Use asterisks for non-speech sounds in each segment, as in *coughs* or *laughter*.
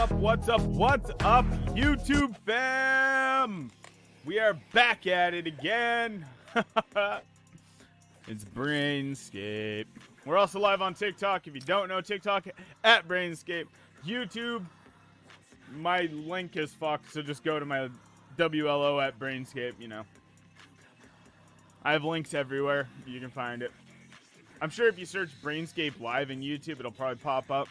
What's up? What's up? What's up, YouTube fam? We are back at it again. *laughs* it's Brainscape. We're also live on TikTok. If you don't know TikTok, at Brainscape. YouTube, my link is fucked, so just go to my WLO at Brainscape, you know. I have links everywhere. You can find it. I'm sure if you search Brainscape Live in YouTube, it'll probably pop up.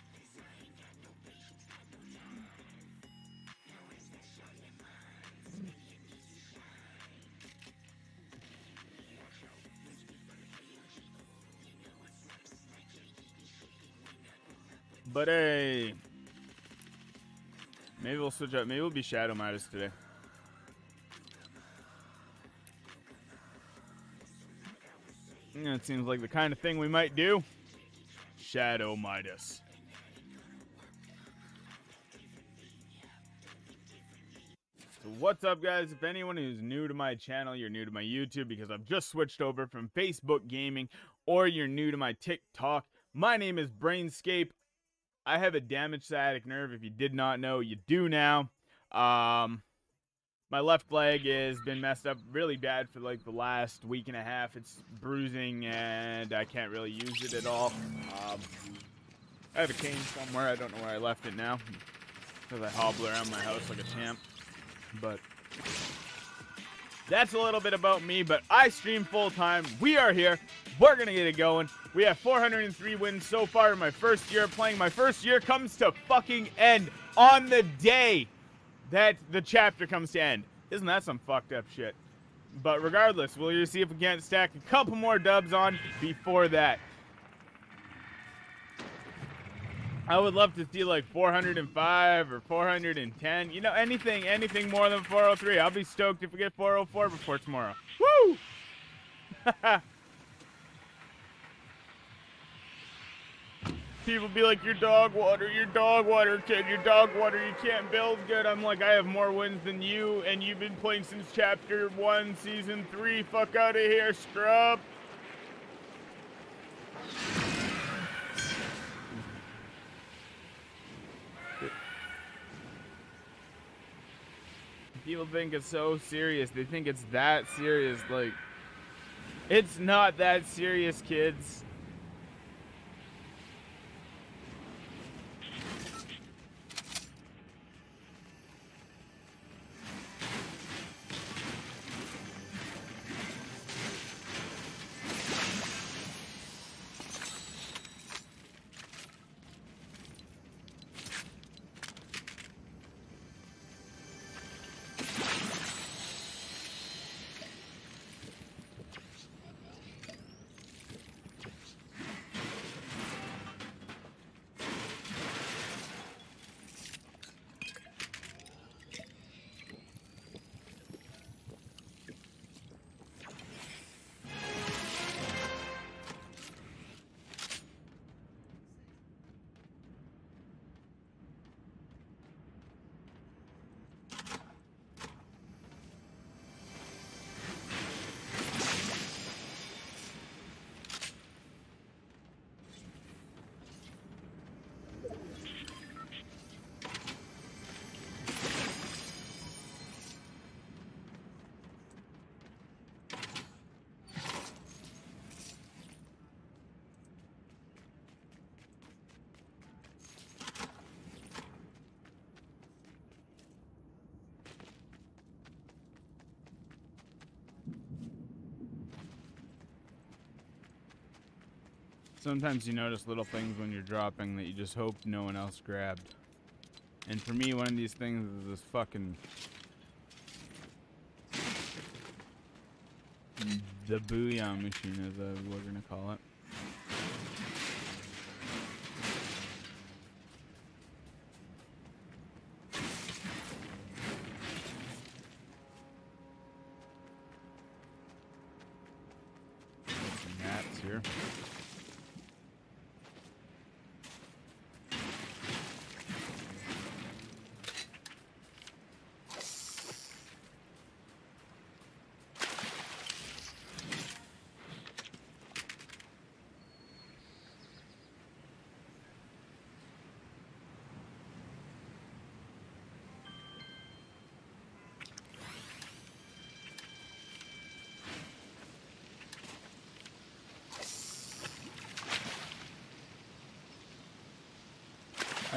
But hey, maybe we'll switch up. Maybe we'll be Shadow Midas today. It seems like the kind of thing we might do. Shadow Midas. So what's up guys? If anyone who's new to my channel, you're new to my YouTube because I've just switched over from Facebook gaming or you're new to my TikTok. My name is Brainscape. I have a damaged sciatic nerve. If you did not know, you do now. Um, my left leg has been messed up really bad for like the last week and a half. It's bruising and I can't really use it at all. Um, I have a cane somewhere. I don't know where I left it now because I hobble around my house like a champ. But that's a little bit about me, but I stream full time. We are here. We're going to get it going. We have 403 wins so far in my first year playing. My first year comes to fucking end on the day that the chapter comes to end. Isn't that some fucked up shit? But regardless, we'll see if we can't stack a couple more dubs on before that. I would love to see like 405 or 410. You know, anything, anything more than 403. I'll be stoked if we get 404 before tomorrow. Woo! *laughs* people be like, your dog water, your dog water, kid, your dog water, you can't build good. I'm like, I have more wins than you, and you've been playing since chapter one, season three. Fuck out of here, scrub. People think it's so serious. They think it's that serious. Like, it's not that serious, kids. Sometimes you notice little things when you're dropping that you just hope no one else grabbed. And for me, one of these things is this fucking... The Booyah machine, as we're gonna call it.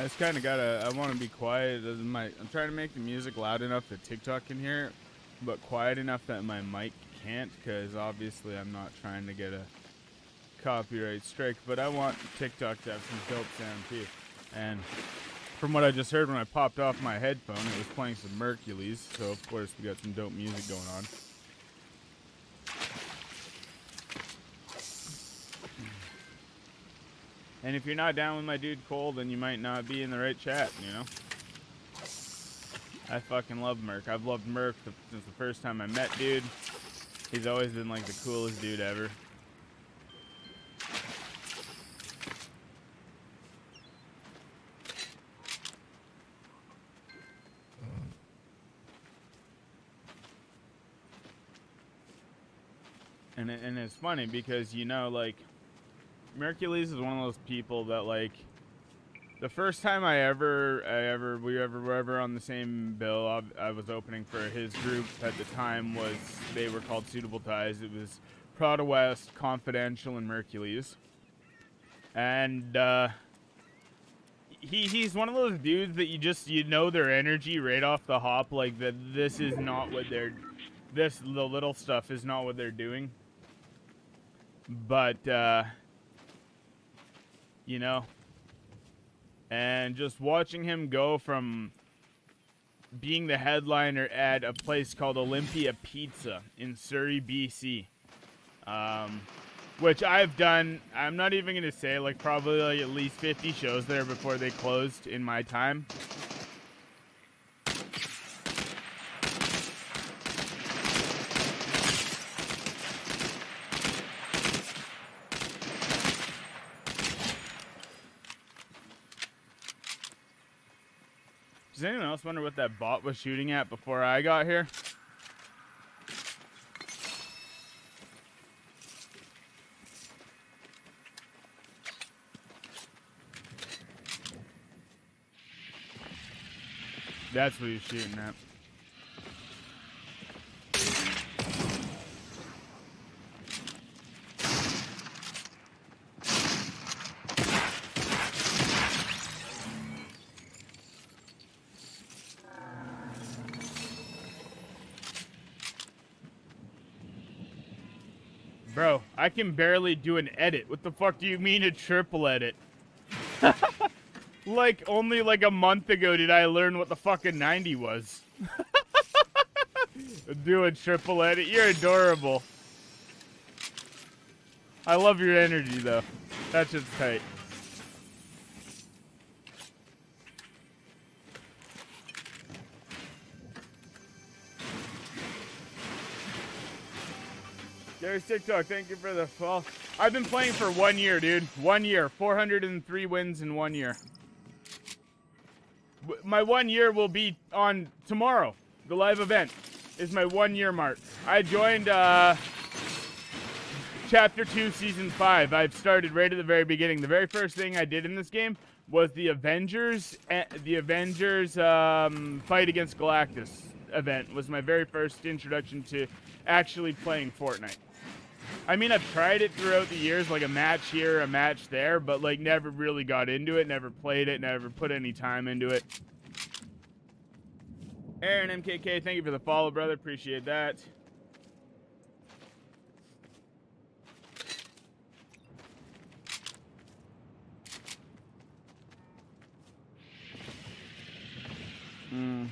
I just kind of gotta. I want to be quiet. My, I'm trying to make the music loud enough that TikTok can hear but quiet enough that my mic can't, because obviously I'm not trying to get a copyright strike. But I want TikTok to have some dope sound too. And from what I just heard when I popped off my headphone, it was playing some Merkules. So of course we got some dope music going on. And if you're not down with my dude Cole, then you might not be in the right chat, you know? I fucking love Merk. I've loved Merk since the first time I met dude. He's always been like the coolest dude ever. And, and it's funny because, you know, like, Merkules is one of those people that like the first time I ever, I ever, we ever were ever on the same bill. I, I, was opening for his group at the time. Was they were called Suitable Ties? It was Prada West, Confidential, and Merkules. And uh, he he's one of those dudes that you just you know their energy right off the hop. Like that, this is not what they're. This the little stuff is not what they're doing. But. Uh, you know? And just watching him go from being the headliner at a place called Olympia Pizza in Surrey, BC. Um, which I've done, I'm not even going to say, like, probably like at least 50 shows there before they closed in my time. Anyone wonder what that bot was shooting at before I got here? That's what he's shooting at. Can barely do an edit. What the fuck do you mean a triple edit? *laughs* like, only like a month ago did I learn what the fucking 90 was. *laughs* do a triple edit. You're adorable. I love your energy, though. That's just tight. There's TikTok. Thank you for the fall. I've been playing for one year, dude. One year. 403 wins in one year. My one year will be on tomorrow. The live event is my one year mark. I joined uh, Chapter 2, Season 5. I've started right at the very beginning. The very first thing I did in this game was the Avengers, eh, the Avengers um, fight against Galactus event was my very first introduction to actually playing Fortnite. I mean, I've tried it throughout the years, like a match here, a match there, but like never really got into it, never played it, never put any time into it. Aaron MKK, thank you for the follow, brother. Appreciate that. Hmm.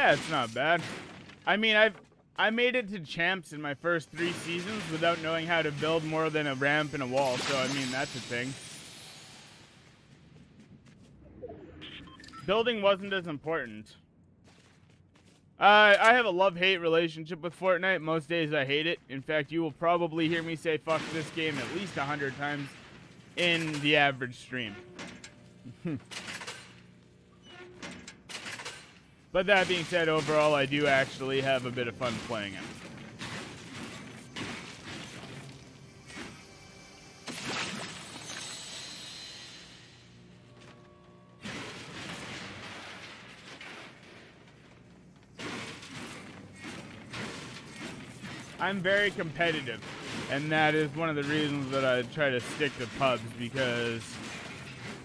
Yeah, it's not bad. I mean, I've I made it to champs in my first three seasons without knowing how to build more than a ramp and a wall. So I mean, that's a thing. Building wasn't as important. Uh, I have a love-hate relationship with Fortnite. Most days I hate it. In fact, you will probably hear me say fuck this game at least a hundred times in the average stream. *laughs* but that being said, overall, I do actually have a bit of fun playing it. I'm very competitive, and that is one of the reasons that I try to stick to pubs because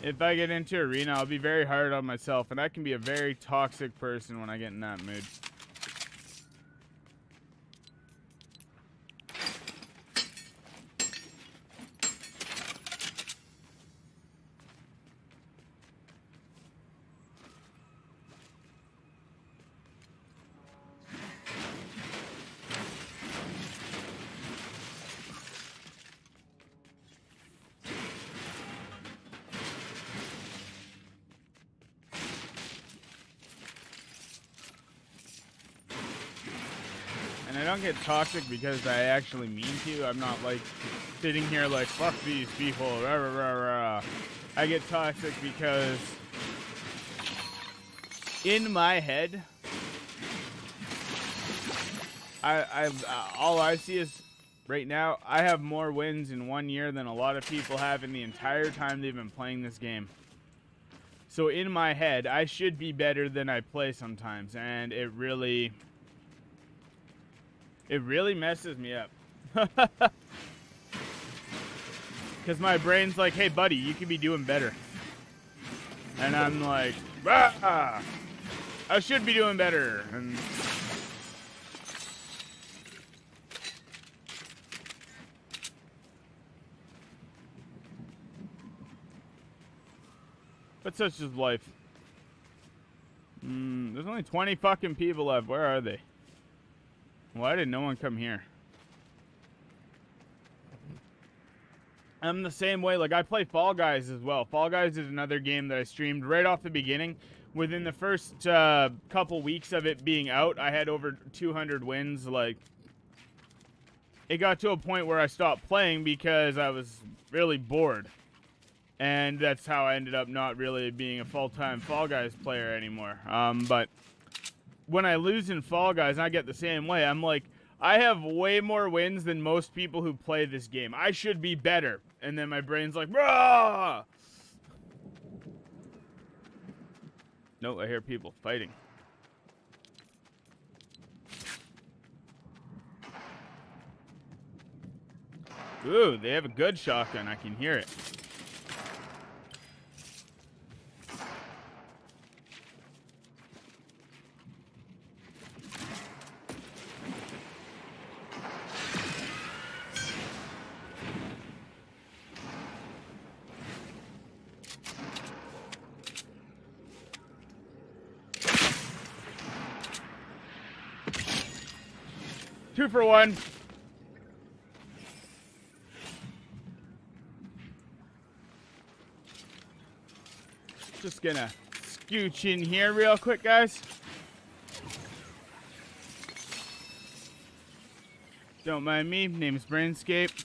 if I get into arena, I'll be very hard on myself, and I can be a very toxic person when I get in that mood. Get toxic because I actually mean to. I'm not like sitting here like fuck these people. Rah, rah, rah. I get toxic because in my head, I, I uh, all I see is right now I have more wins in one year than a lot of people have in the entire time they've been playing this game. So in my head, I should be better than I play sometimes, and it really it really messes me up. *laughs* Because my brain's like, hey, buddy, you could be doing better. And I'm like, ah, I should be doing better. And But such is life. Mm, there's only 20 fucking people left. Where are they? Why did no one come here? I'm the same way. Like, I play Fall Guys as well. Fall Guys is another game that I streamed right off the beginning. Within the first uh, couple weeks of it being out, I had over 200 wins. Like, it got to a point where I stopped playing because I was really bored. And that's how I ended up not really being a full-time Fall Guys player anymore. Um, but when I lose in Fall Guys, I get the same way. I'm like, I have way more wins than most people who play this game. I should be better. And then my brain's like, Rah! No, I hear people fighting. Ooh, they have a good shotgun. I can hear it. For one. Just gonna scooch in here real quick, guys. Don't mind me, name's Brainscape.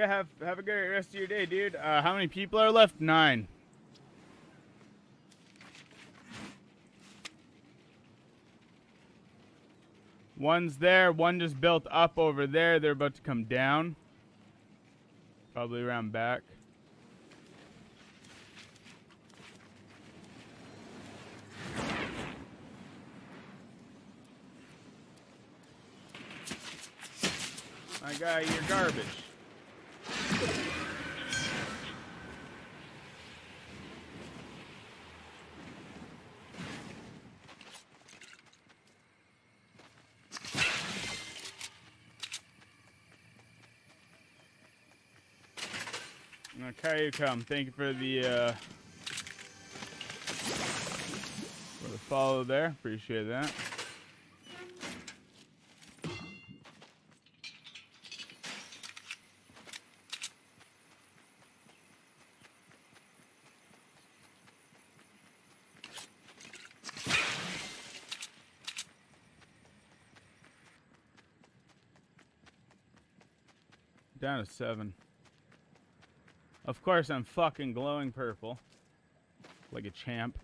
Yeah, have have a good rest of your day, dude. Uh, how many people are left? Nine. One's there. One just built up over there. They're about to come down. Probably around back. My guy, you're garbage. Come. Thank you for the uh, for the follow there. Appreciate that. Down to seven. Of course, I'm fucking glowing purple. Like a champ.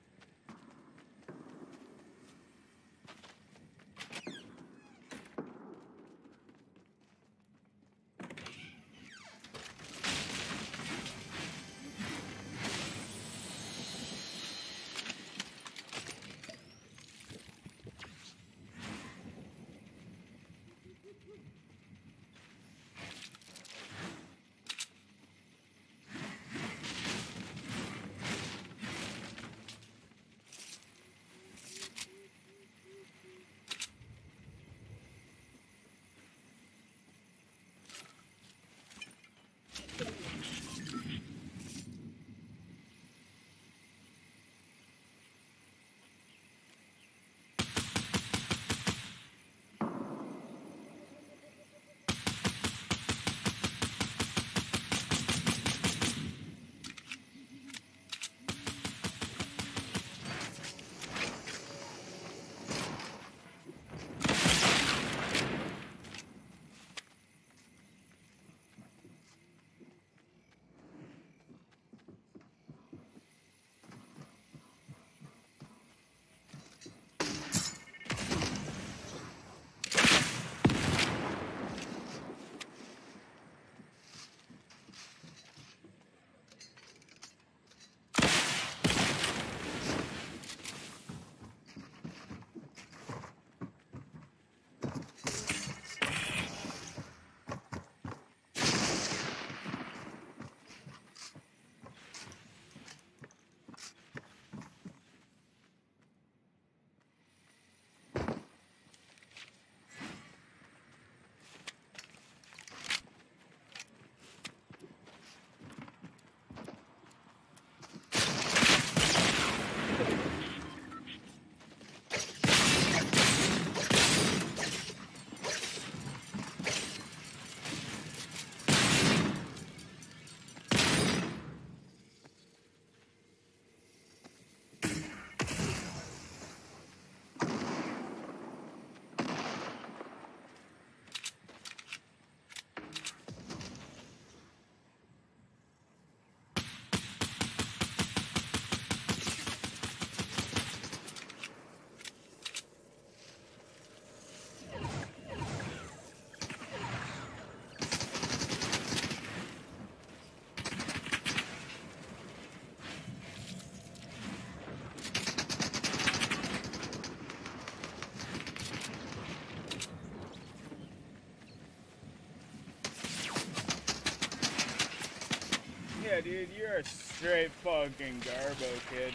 Dude, you're a straight fucking garbo, kid.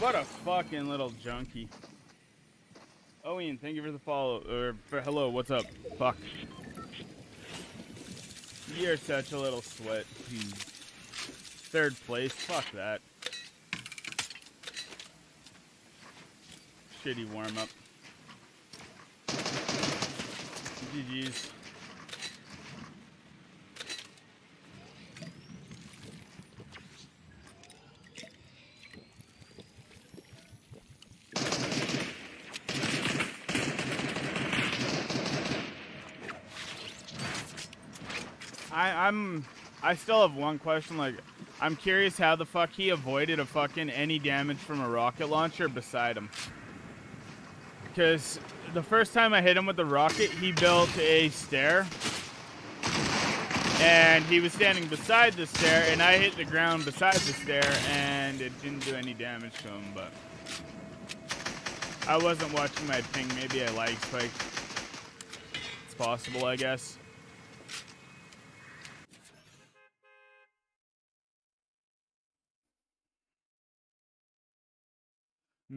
What a fucking little junkie. Oh, Ian, thank you for the follow. Or for hello, what's up? Fuck. You're such a little sweat. Hmm. Third place. Fuck that. Shitty warm up. GG's. I, I'm I still have one question. Like, I'm curious how the fuck he avoided a fucking any damage from a rocket launcher beside him. Because the first time I hit him with the rocket, he built a stair. And he was standing beside the stair, and I hit the ground beside the stair, and it didn't do any damage to him, but... I wasn't watching my ping. Maybe I lag spiked. It's possible, I guess.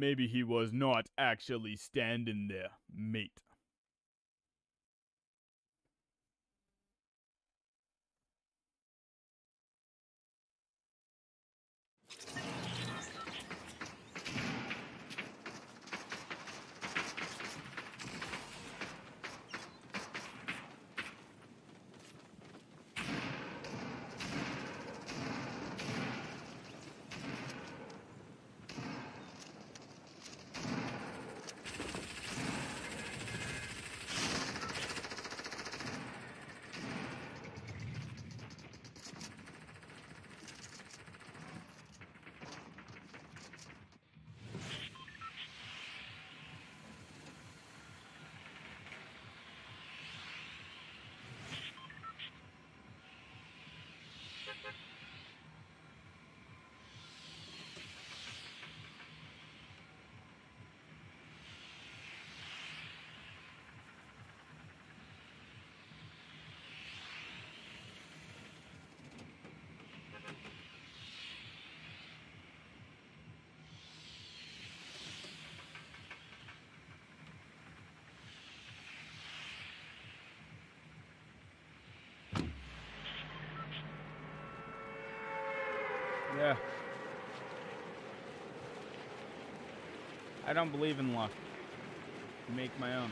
Maybe he was not actually standing there, mate. Yeah. I don't believe in luck. Make my own.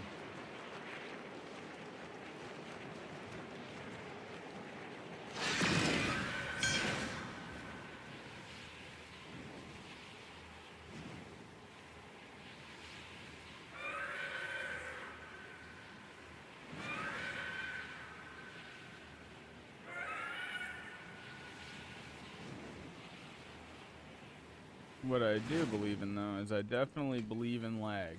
What I do believe in, though, is I definitely believe in lag.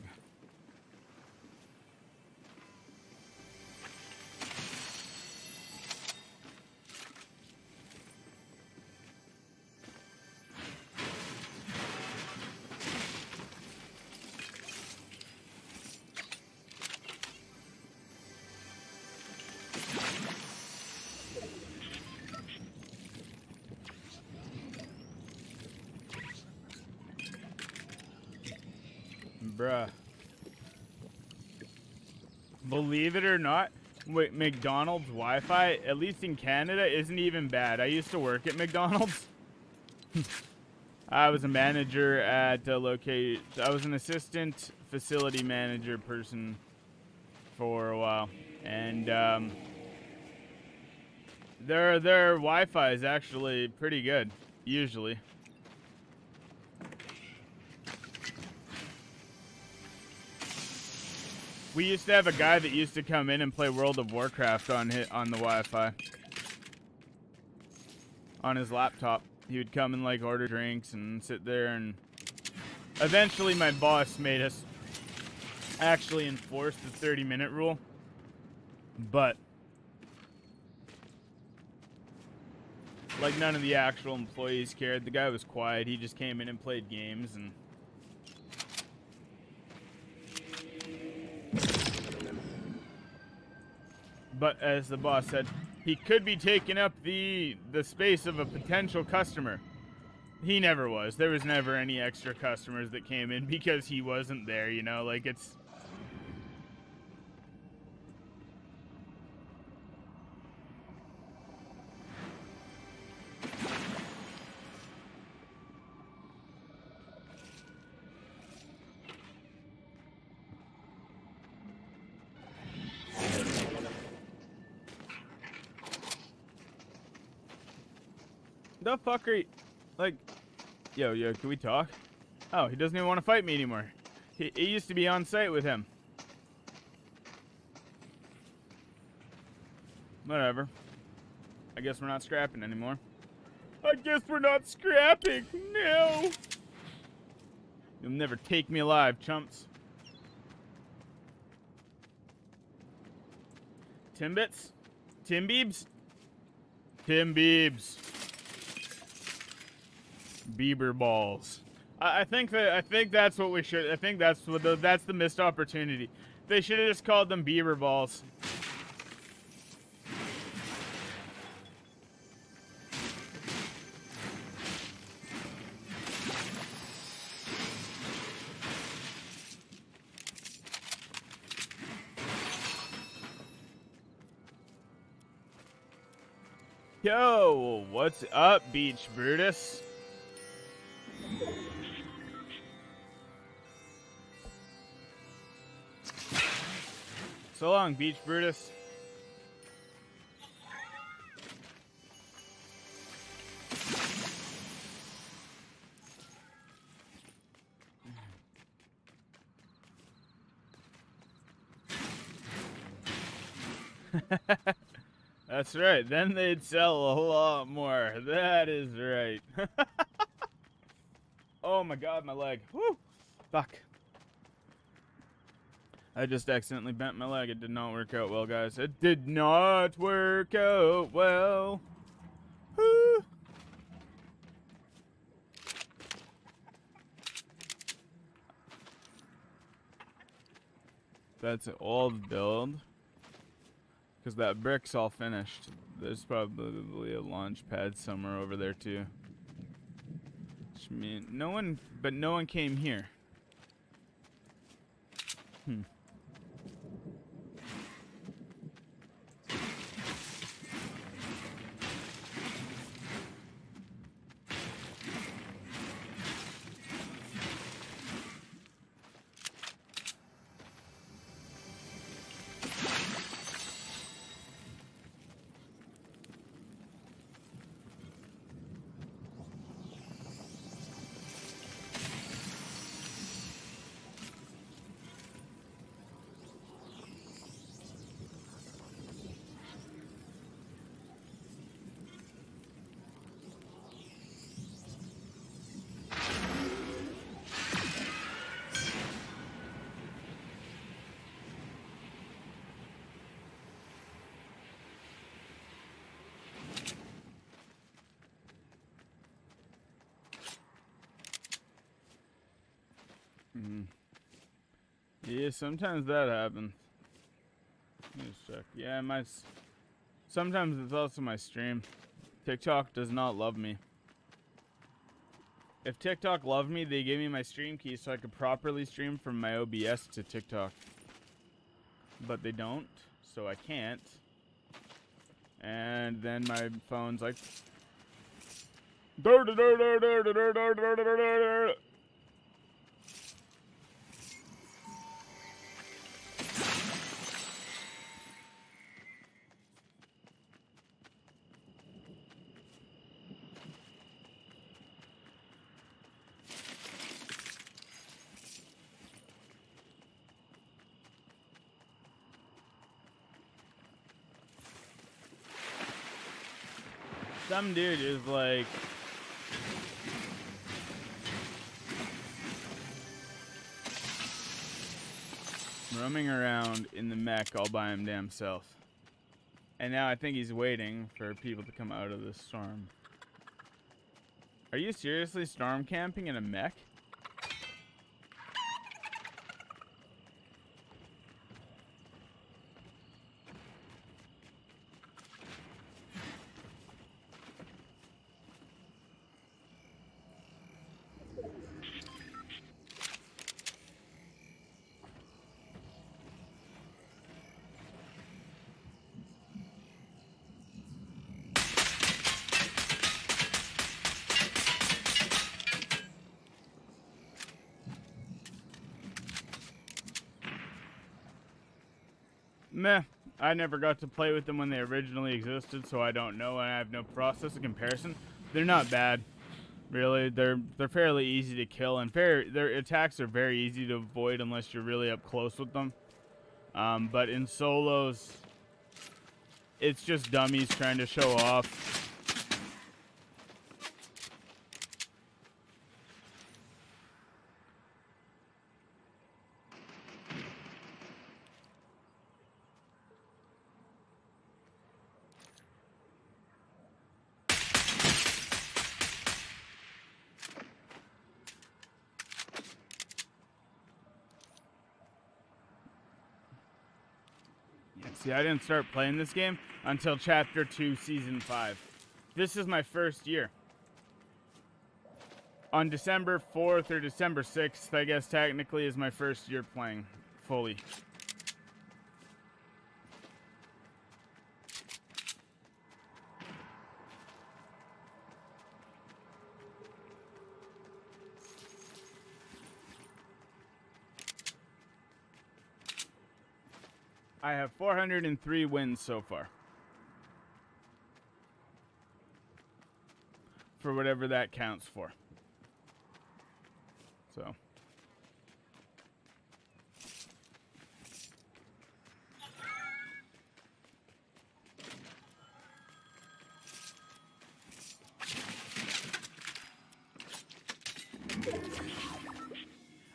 Bruh. Believe it or not, wait, McDonald's Wi-Fi, at least in Canada, isn't even bad. I used to work at McDonald's. I was a manager at a locate. I was an assistant facility manager person for a while, and um, their their Wi-Fi is actually pretty good, usually. We used to have a guy that used to come in and play World of Warcraft on hit on the Wi-Fi. On his laptop. He would come and like order drinks and sit there and eventually my boss made us actually enforce the 30 minute rule. But like none of the actual employees cared. The guy was quiet. He just came in and played games and But as the boss said, he could be taking up the the space of a potential customer. He never was. There was never any extra customers that came in because he wasn't there, you know? Like it's fuck are you... Like... Yo, yo, can we talk? Oh, he doesn't even want to fight me anymore. He, he used to be on site with him. Whatever. I guess we're not scrapping anymore. I guess we're not scrapping. No. You'll never take me alive, chumps. Timbits? Timbeebs? Timbeebs. Bieber balls. I, I, think that I think that's what we should. I think that's what the, that's the missed opportunity. They should have just called them Bieber balls. Yo, what's up, Beach Brutus? So long, Beach Brutus. *laughs* That's right. Then they'd sell a lot more. That is right. *laughs* oh my god, my leg. Woo! Fuck. I just accidentally bent my leg. It did not work out well, guys. It did not work out well. That's an old build. Because that brick's all finished. There's probably a launch pad somewhere over there, too. Which mean, no one, but no one came here. Hmm. Yeah, sometimes that happens. Check. Yeah, my. Sometimes it's also my stream. TikTok does not love me. If TikTok loved me, they gave me my stream key so I could properly stream from my OBS to TikTok. But they don't, so I can't. And then my phone's like... some dude is like roaming around in the mech all by him damn self. And now I think he's waiting for people to come out of the storm. Are you seriously storm camping in a mech? I never got to play with them when they originally existed, so I don't know, and I have no process of comparison. They're not bad, really. They're they're fairly easy to kill, and fair their attacks are very easy to avoid unless you're really up close with them. Um, but in solos, it's just dummies trying to show off. I didn't start playing this game until Chapter 2, Season 5. This is my first year. On December 4th or December 6th, I guess technically is my first year playing fully. I have 403 wins so far. For whatever that counts for. So.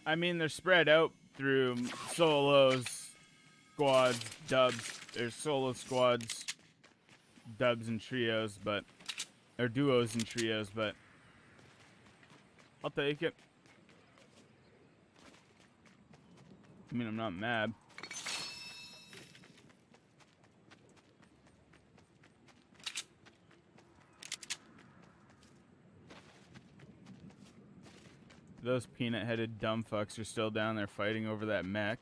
I mean, they're spread out through solos, squads, dubs, there's solo squads, dubs and trios, but or duos and trios, but I'll take it. I mean, I'm not mad. Those peanut-headed dumb fucks are still down there fighting over that mech.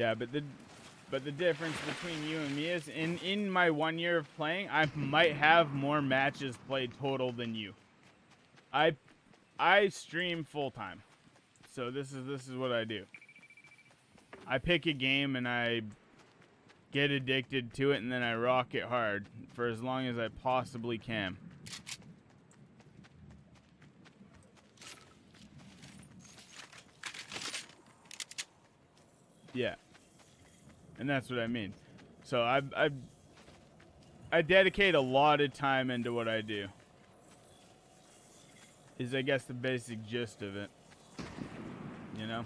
Yeah, but the but the difference between you and me is in in my one year of playing, I might have more matches played total than you. I I stream full time. So this is this is what I do. I pick a game and I get addicted to it and then I rock it hard for as long as I possibly can. Yeah. And that's what I mean. So I I I dedicate a lot of time into what I do. Is I guess the basic gist of it. You know?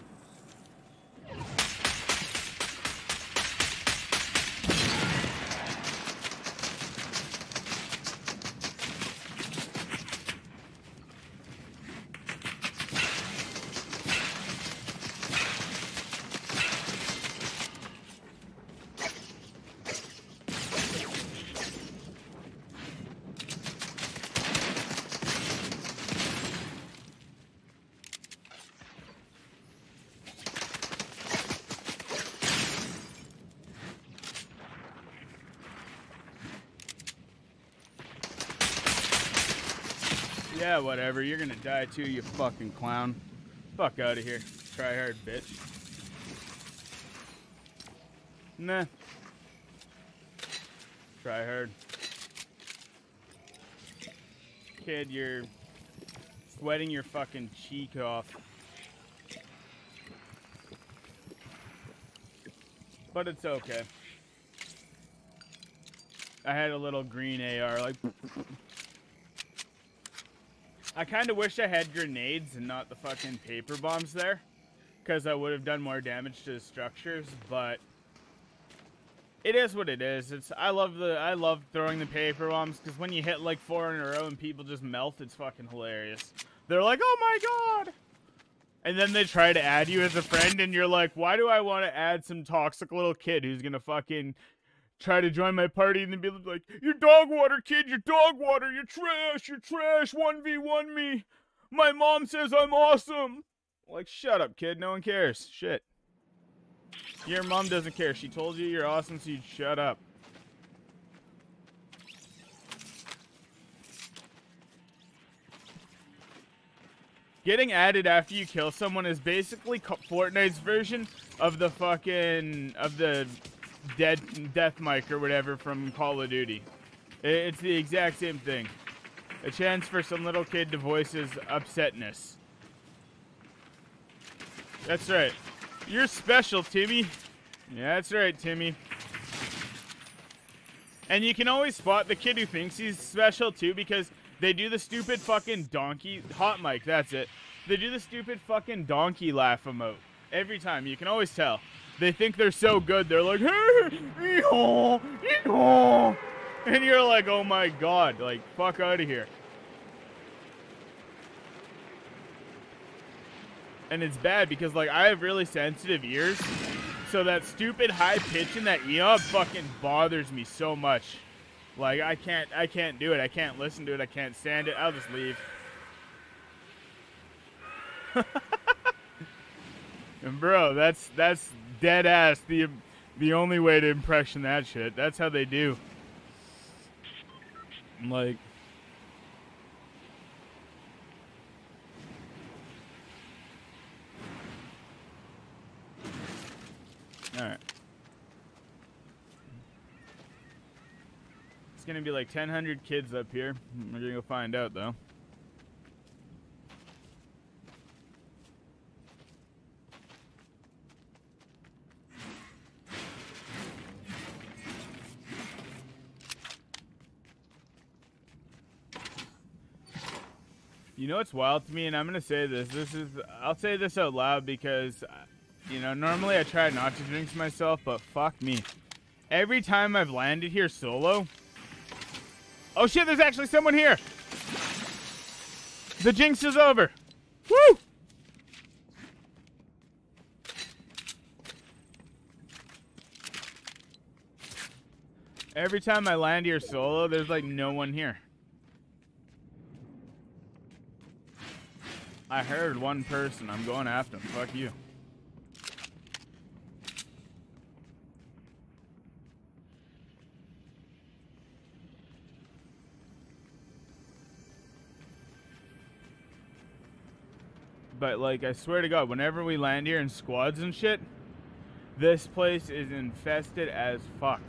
Yeah, whatever. You're gonna die too, you fucking clown. Fuck out of here. Try hard, bitch. Nah. Try hard. Kid, you're sweating your fucking cheek off. But it's okay. I had a little green AR, like... I kind of wish I had grenades and not the fucking paper bombs there. Because I would have done more damage to the structures, but... It is what it is. It's I love the I love throwing the paper bombs because when you hit like four in a row and people just melt, it's fucking hilarious. They're like, "Oh my god!" And then they try to add you as a friend, and you're like, "Why do I want to add some toxic little kid who's gonna fucking try to join my party and then be like, "You're dog water, kid. You're dog water. You're trash. You're trash. One v one me. My mom says I'm awesome." Like, shut up, kid. No one cares. Shit. Your mom doesn't care. She told you you're awesome, so you shut up. Getting added after you kill someone is basically Fortnite's version of the fucking of the dead death mic or whatever from Call of Duty. It's the exact same thing. A chance for some little kid to voice his upsetness. That's right. You're special, Timmy. Yeah, that's right, Timmy. And you can always spot the kid who thinks he's special too because they do the stupid fucking donkey hot mic. That's it. They do the stupid fucking donkey laugh emote every time. You can always tell. They think they're so good. They're like, *laughs* and you're like, oh my god, like fuck out of here. And it's bad because like I have really sensitive ears, so that stupid high pitch in that eon fucking bothers me so much. Like I can't, I can't do it. I can't listen to it. I can't stand it. I'll just leave. *laughs* and bro, that's that's dead ass the the only way to impression that shit. That's how they do. Like Alright. It's gonna be like 1,000 kids up here. We're gonna go find out though. You know what's wild to me, and I'm gonna say this. This is I'll say this out loud because, uh, you know, normally I try not to jinx myself, but fuck me. Every time I've landed here solo. Oh shit! There's actually someone here. The jinx is over. Woo! Every time I land here solo, there's like no one here. I heard one person. I'm going after him. Fuck you. But, like, I swear to God, whenever we land here in squads and shit, this place is infested as fuck.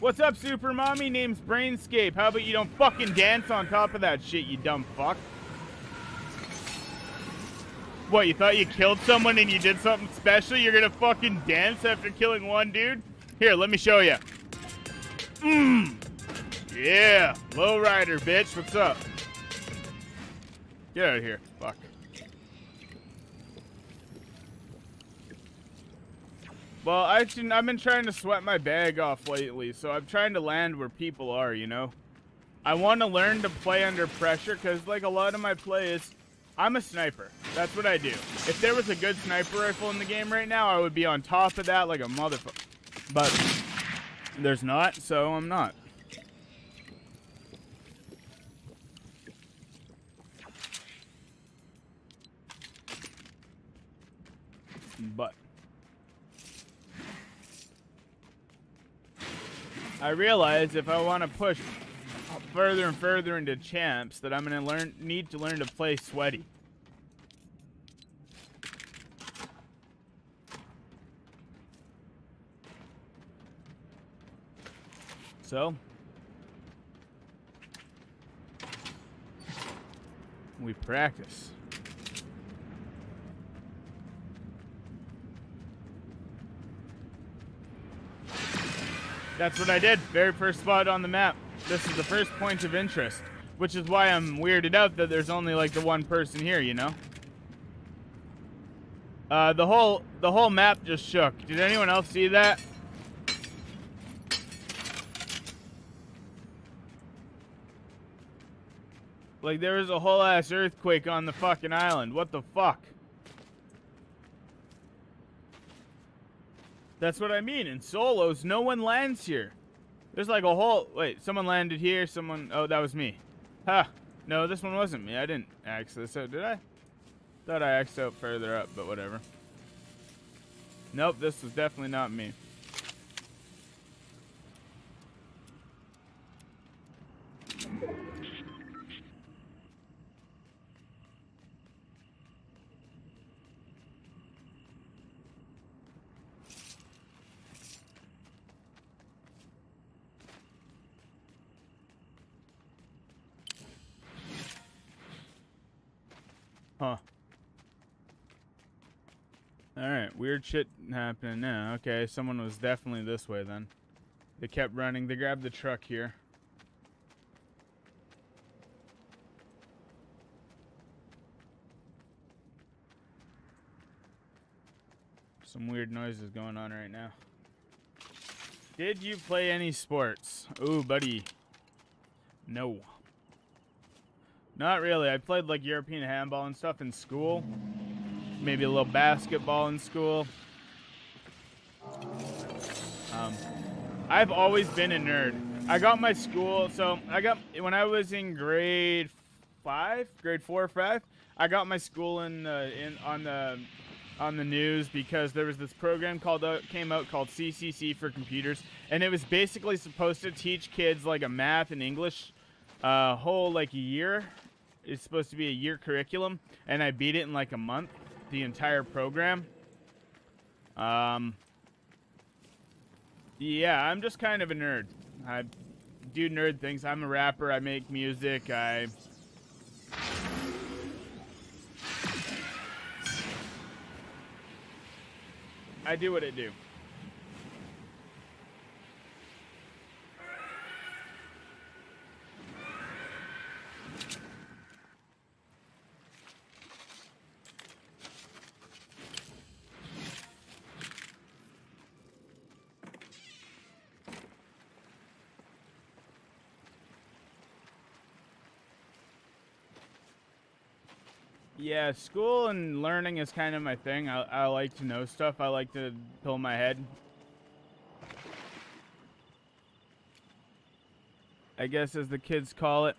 What's up, Super Mommy? Name's Brainscape. How about you don't fucking dance on top of that shit, you dumb fuck? What, you thought you killed someone and you did something special? You're gonna fucking dance after killing one dude? Here, let me show you. Mmm. Yeah. Lowrider, bitch. What's up? Get out of here. Fuck. Well, I actually, I've been trying to sweat my bag off lately, so I'm trying to land where people are, you know? I want to learn to play under pressure, because, like, a lot of my play is, I'm a sniper. That's what I do. If there was a good sniper rifle in the game right now, I would be on top of that like a motherfucker. But there's not, so I'm not. But I realize if I want to push further and further into champs that I'm going to learn need to learn to play sweaty. So, we practice. That's what I did. Very first spot on the map. This is the first point of interest, which is why I'm weirded out that there's only like the one person here, you know? Uh, the whole the whole map just shook. Did anyone else see that? Like there was a whole ass earthquake on the fucking island. What the fuck? That's what I mean. In solos, no one lands here. There's like a whole... Wait, someone landed here. Someone... Oh, that was me. Huh. No, this one wasn't me. I didn't axe this out, did I? Thought I axed out further up, but whatever. Nope, this was definitely not me. Huh. Alright, weird shit happening now. Okay, someone was definitely this way then. They kept running. They grabbed the truck here. Some weird noises going on right now. Did you play any sports? Ooh, buddy. No. Not really. I played like European handball and stuff in school. Maybe a little basketball in school. Um, I've always been a nerd. I got my school, so I got when I was in grade five, grade four or five. I got my school in uh, in on the on the news because there was this program called uh, came out called CCC for computers, and it was basically supposed to teach kids like a math and English, uh, whole like a year. It's supposed to be a year curriculum, and I beat it in like a month, the entire program. Um, yeah, I'm just kind of a nerd. I do nerd things. I'm a rapper. I make music. I I do what I do. Yeah, school and learning is kind of my thing. I, I like to know stuff. I like to fill my head. I guess as the kids call it.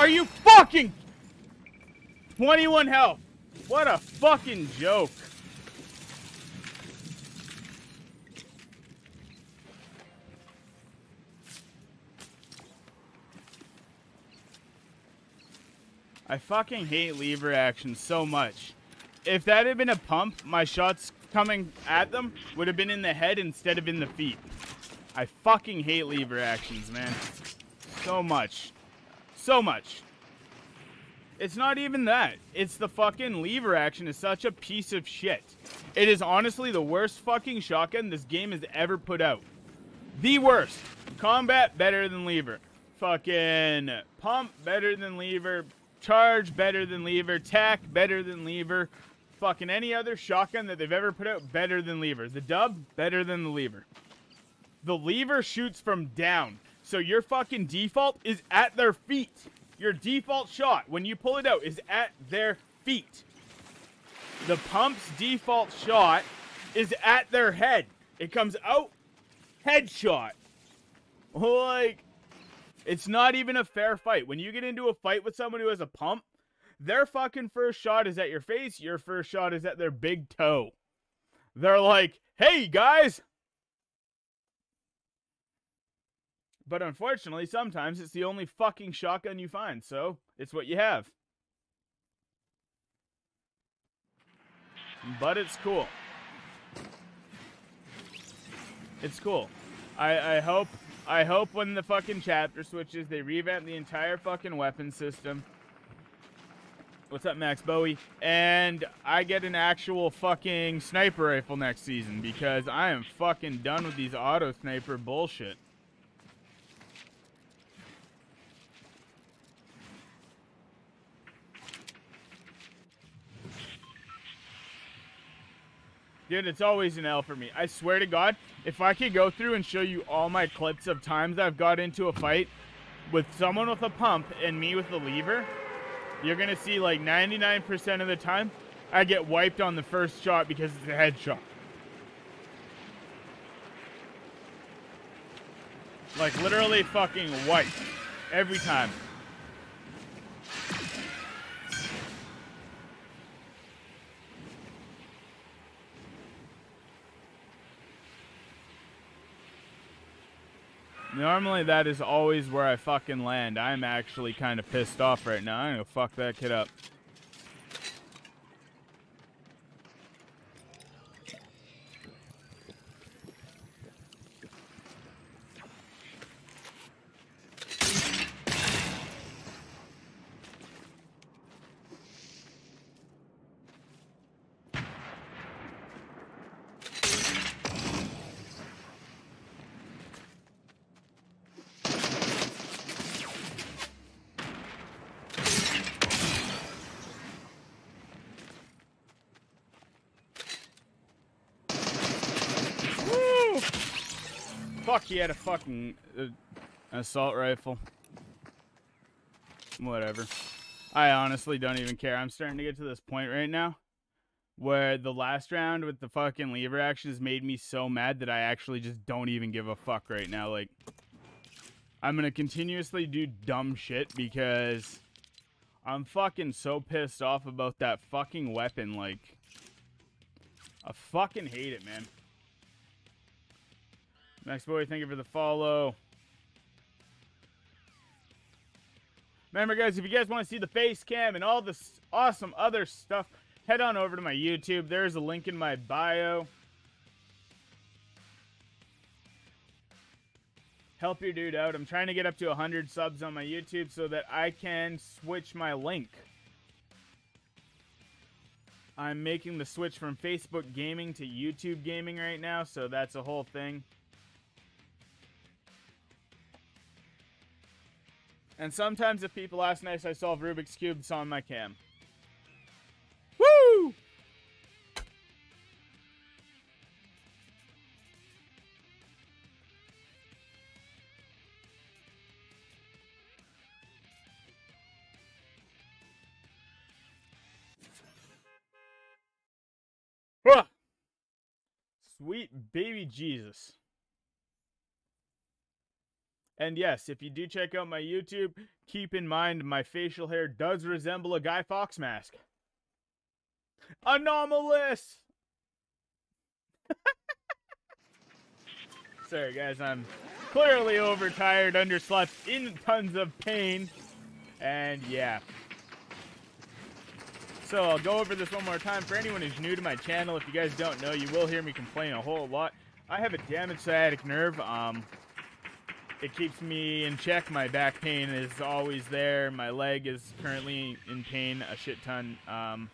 Are you fucking 21 health? What a fucking joke. I fucking hate lever action so much. If that had been a pump, my shots coming at them would have been in the head instead of in the feet. I fucking hate lever actions, man. So much. So much. It's not even that. It's the fucking lever action is such a piece of shit. It is honestly the worst fucking shotgun this game has ever put out. The worst. Combat better than lever. Fucking pump better than lever. Charge better than lever. Tack better than lever. Fucking any other shotgun that they've ever put out better than lever. The dub better than the lever. The lever shoots from down. So your fucking default is at their feet. Your default shot, when you pull it out, is at their feet. The pump's default shot is at their head. It comes out, headshot. Like, it's not even a fair fight. When you get into a fight with someone who has a pump, their fucking first shot is at your face, your first shot is at their big toe. They're like, hey guys, But unfortunately, sometimes it's the only fucking shotgun you find, so it's what you have. But it's cool. It's cool. I, I hope I hope when the fucking chapter switches, they revamp the entire fucking weapon system. What's up, Max Bowie? And I get an actual fucking sniper rifle next season because I am fucking done with these auto sniper bullshit. Dude, it's always an L for me. I swear to God, if I could go through and show you all my clips of times I've got into a fight with someone with a pump and me with the lever, you're going to see like 99% of the time, I get wiped on the first shot because it's a headshot. Like literally fucking wiped every time. Normally that is always where I fucking land. I'm actually kind of pissed off right now. I'm gonna fuck that kid up. He had a fucking uh, assault rifle. Whatever. I honestly don't even care. I'm starting to get to this point right now where the last round with the fucking lever actions made me so mad that I actually just don't even give a fuck right now. Like, I'm going to continuously do dumb shit because I'm fucking so pissed off about that fucking weapon. Like, I fucking hate it, man. Max Boy, thank you for the follow. Remember, guys, if you guys want to see the face cam and all this awesome other stuff, head on over to my YouTube. There's a link in my bio. Help your dude out. I'm trying to get up to 100 subs on my YouTube so that I can switch my link. I'm making the switch from Facebook gaming to YouTube gaming right now, so that's a whole thing. And sometimes if people ask nice, I solve Rubik's Cubes on my cam. Woo! Sweet baby Jesus. And yes, if you do check out my YouTube, keep in mind my facial hair does resemble a Guy Fawkes mask. Anonymous! *laughs* Sorry, guys, I'm clearly overtired, underslept, in tons of pain. And yeah. So I'll go over this one more time. For anyone who's new to my channel, if you guys don't know, you will hear me complain a whole lot. I have a damaged sciatic nerve. Um, it keeps me in check. My back pain is always there. My leg is currently in pain a shit ton. Um,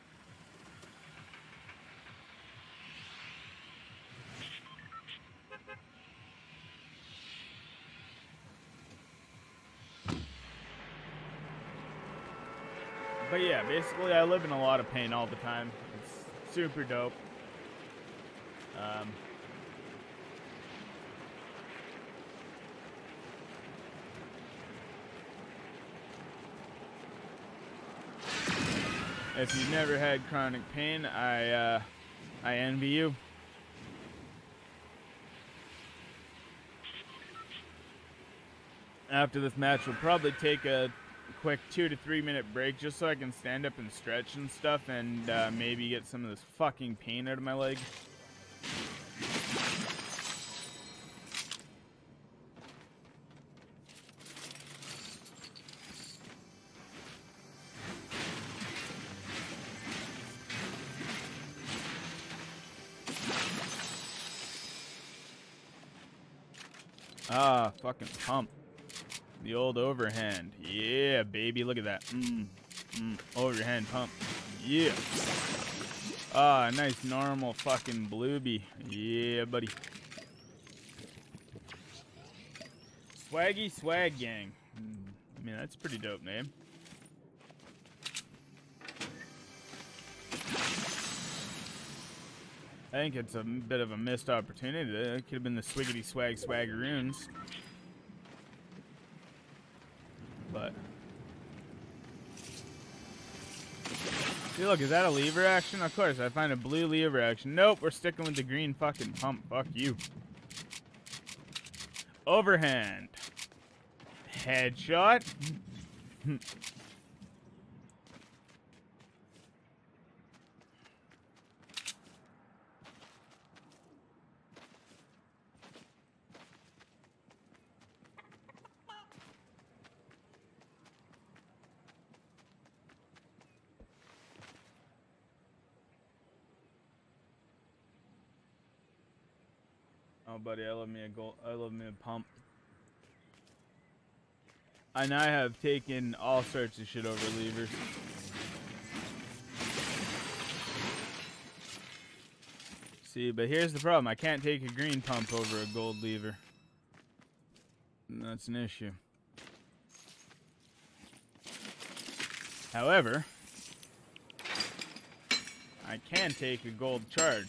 but yeah, basically I live in a lot of pain all the time. It's super dope. Um, If you've never had chronic pain, I uh, I envy you. After this match, we'll probably take a quick two to three minute break just so I can stand up and stretch and stuff and uh, maybe get some of this fucking pain out of my leg. Fucking pump. The old overhand. Yeah, baby. Look at that. Mm, mm, overhand pump. Yeah. Ah, nice normal fucking blueby. Yeah, buddy. Swaggy Swag Gang. Mm, I mean, that's pretty dope name. I think it's a bit of a missed opportunity. It could have been the Swiggity Swag Swaggeroons. But. See, look, is that a lever action? Of course, I find a blue lever action. Nope, we're sticking with the green fucking pump. Fuck you. Overhand. Headshot. *laughs* buddy, I love me a gold. I love me a pump. And I have taken all sorts of shit over levers. See, but here's the problem. I can't take a green pump over a gold lever. And that's an issue. However, I can take a gold charge.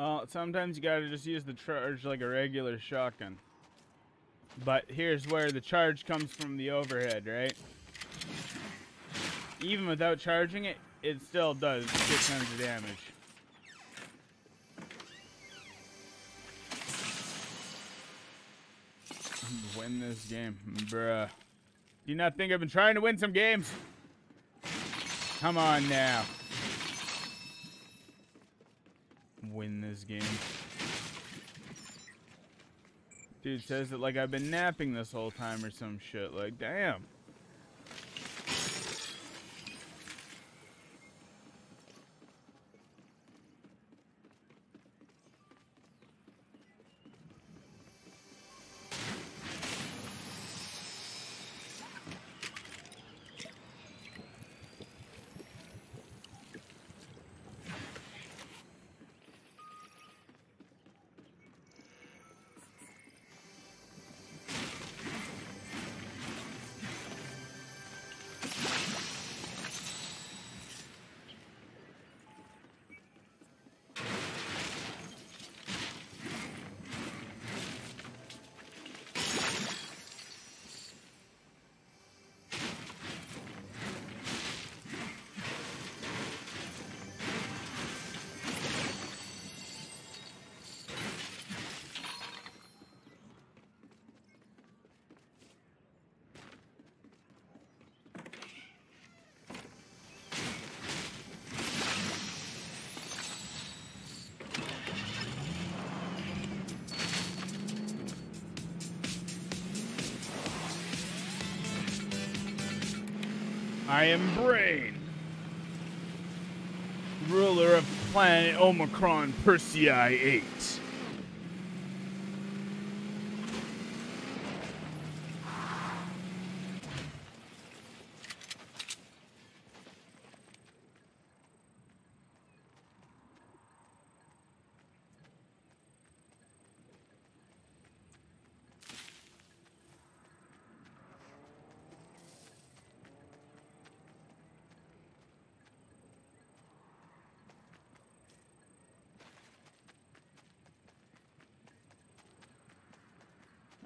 Well, sometimes you gotta just use the charge like a regular shotgun. But here's where the charge comes from the overhead, right? Even without charging it, it still does 600 damage. *laughs* Win this game, bruh. Do you not think I've been trying to win some games? Come on now. Win this game. Dude says that like I've been napping this whole time or some shit. Like, damn. I am Brain, ruler of planet Omicron Persei 8.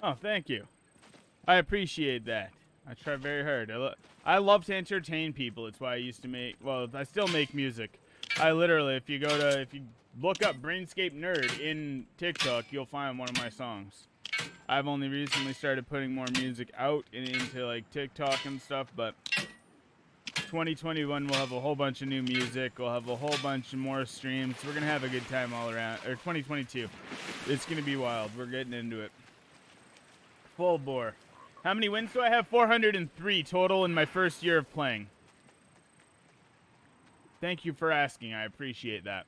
Oh, thank you. I appreciate that. I try very hard. I, lo I love to entertain people. It's why I used to make, well, I still make music. I literally, if you go to, if you look up Brainscape Nerd in TikTok, you'll find one of my songs. I've only recently started putting more music out and into like TikTok and stuff, but 2021 we'll have a whole bunch of new music. We'll have a whole bunch of more streams. We're gonna have a good time all around. Or 2022, it's gonna be wild. We're getting into it. Full bore. How many wins do I have? 403 total in my first year of playing. Thank you for asking. I appreciate that.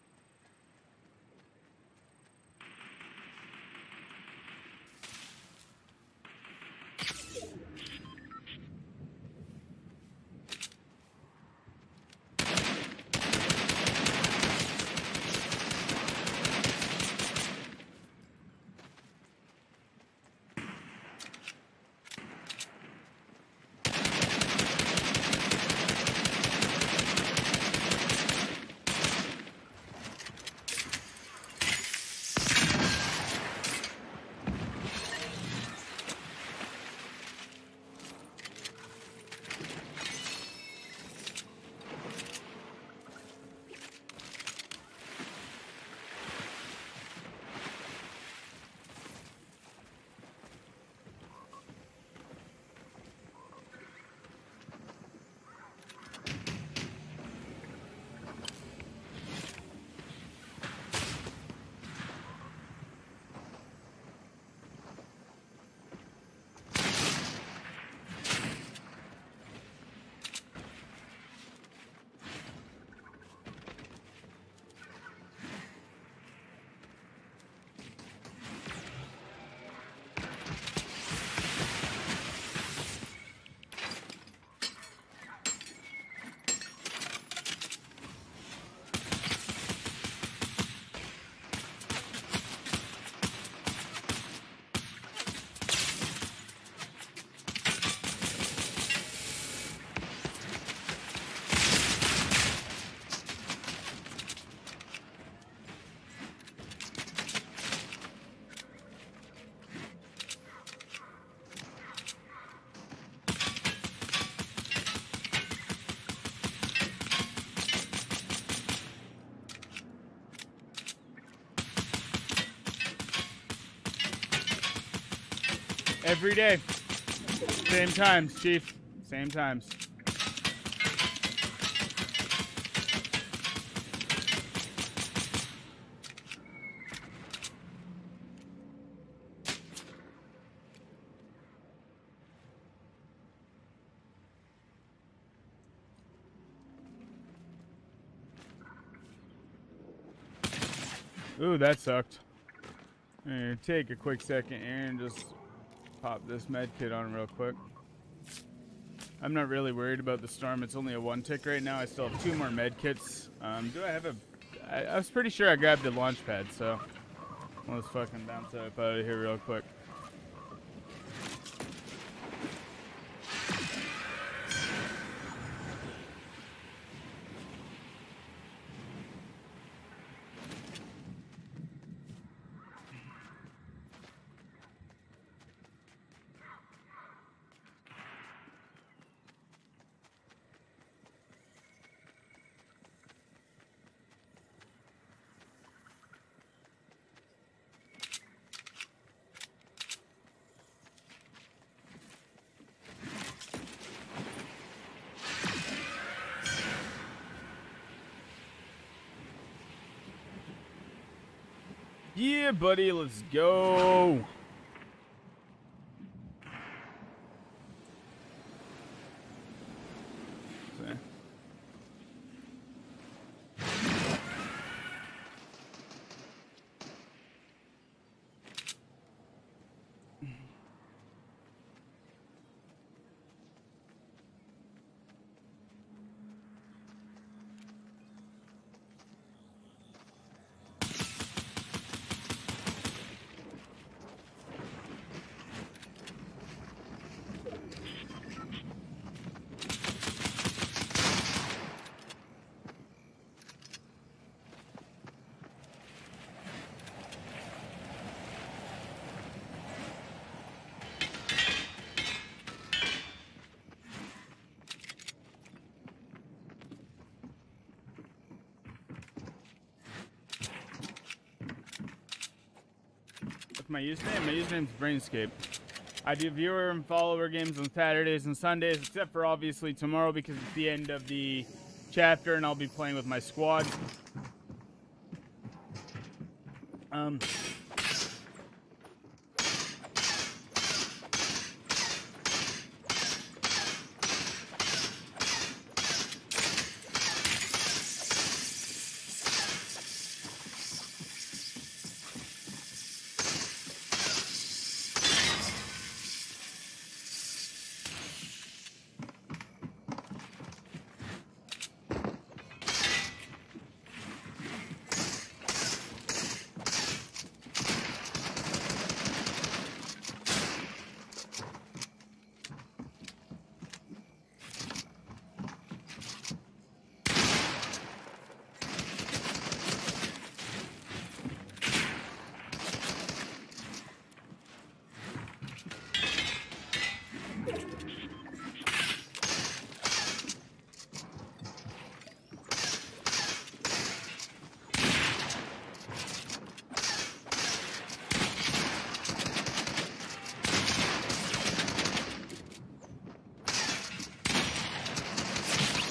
Every day. Same times, Chief. Same times. Ooh, that sucked. take a quick second and just pop this med kit on real quick. I'm not really worried about the storm. It's only a one tick right now. I still have two more med kits. Um, do I have a... I, I was pretty sure I grabbed the launch pad, so... Let's fucking bounce up out of here real quick. Buddy, let's go. With my username? My username's Brainscape. I do viewer and follower games on Saturdays and Sundays, except for obviously tomorrow because it's the end of the chapter and I'll be playing with my squad. Um,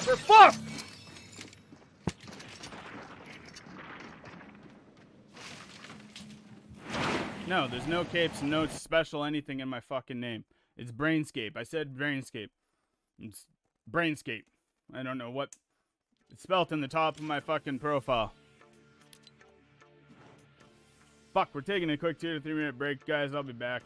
For fuck! No, there's no capes, no special anything in my fucking name. It's Brainscape. I said Brainscape. It's Brainscape. I don't know what. It's spelt in the top of my fucking profile. Fuck, we're taking a quick two to three minute break, guys. I'll be back.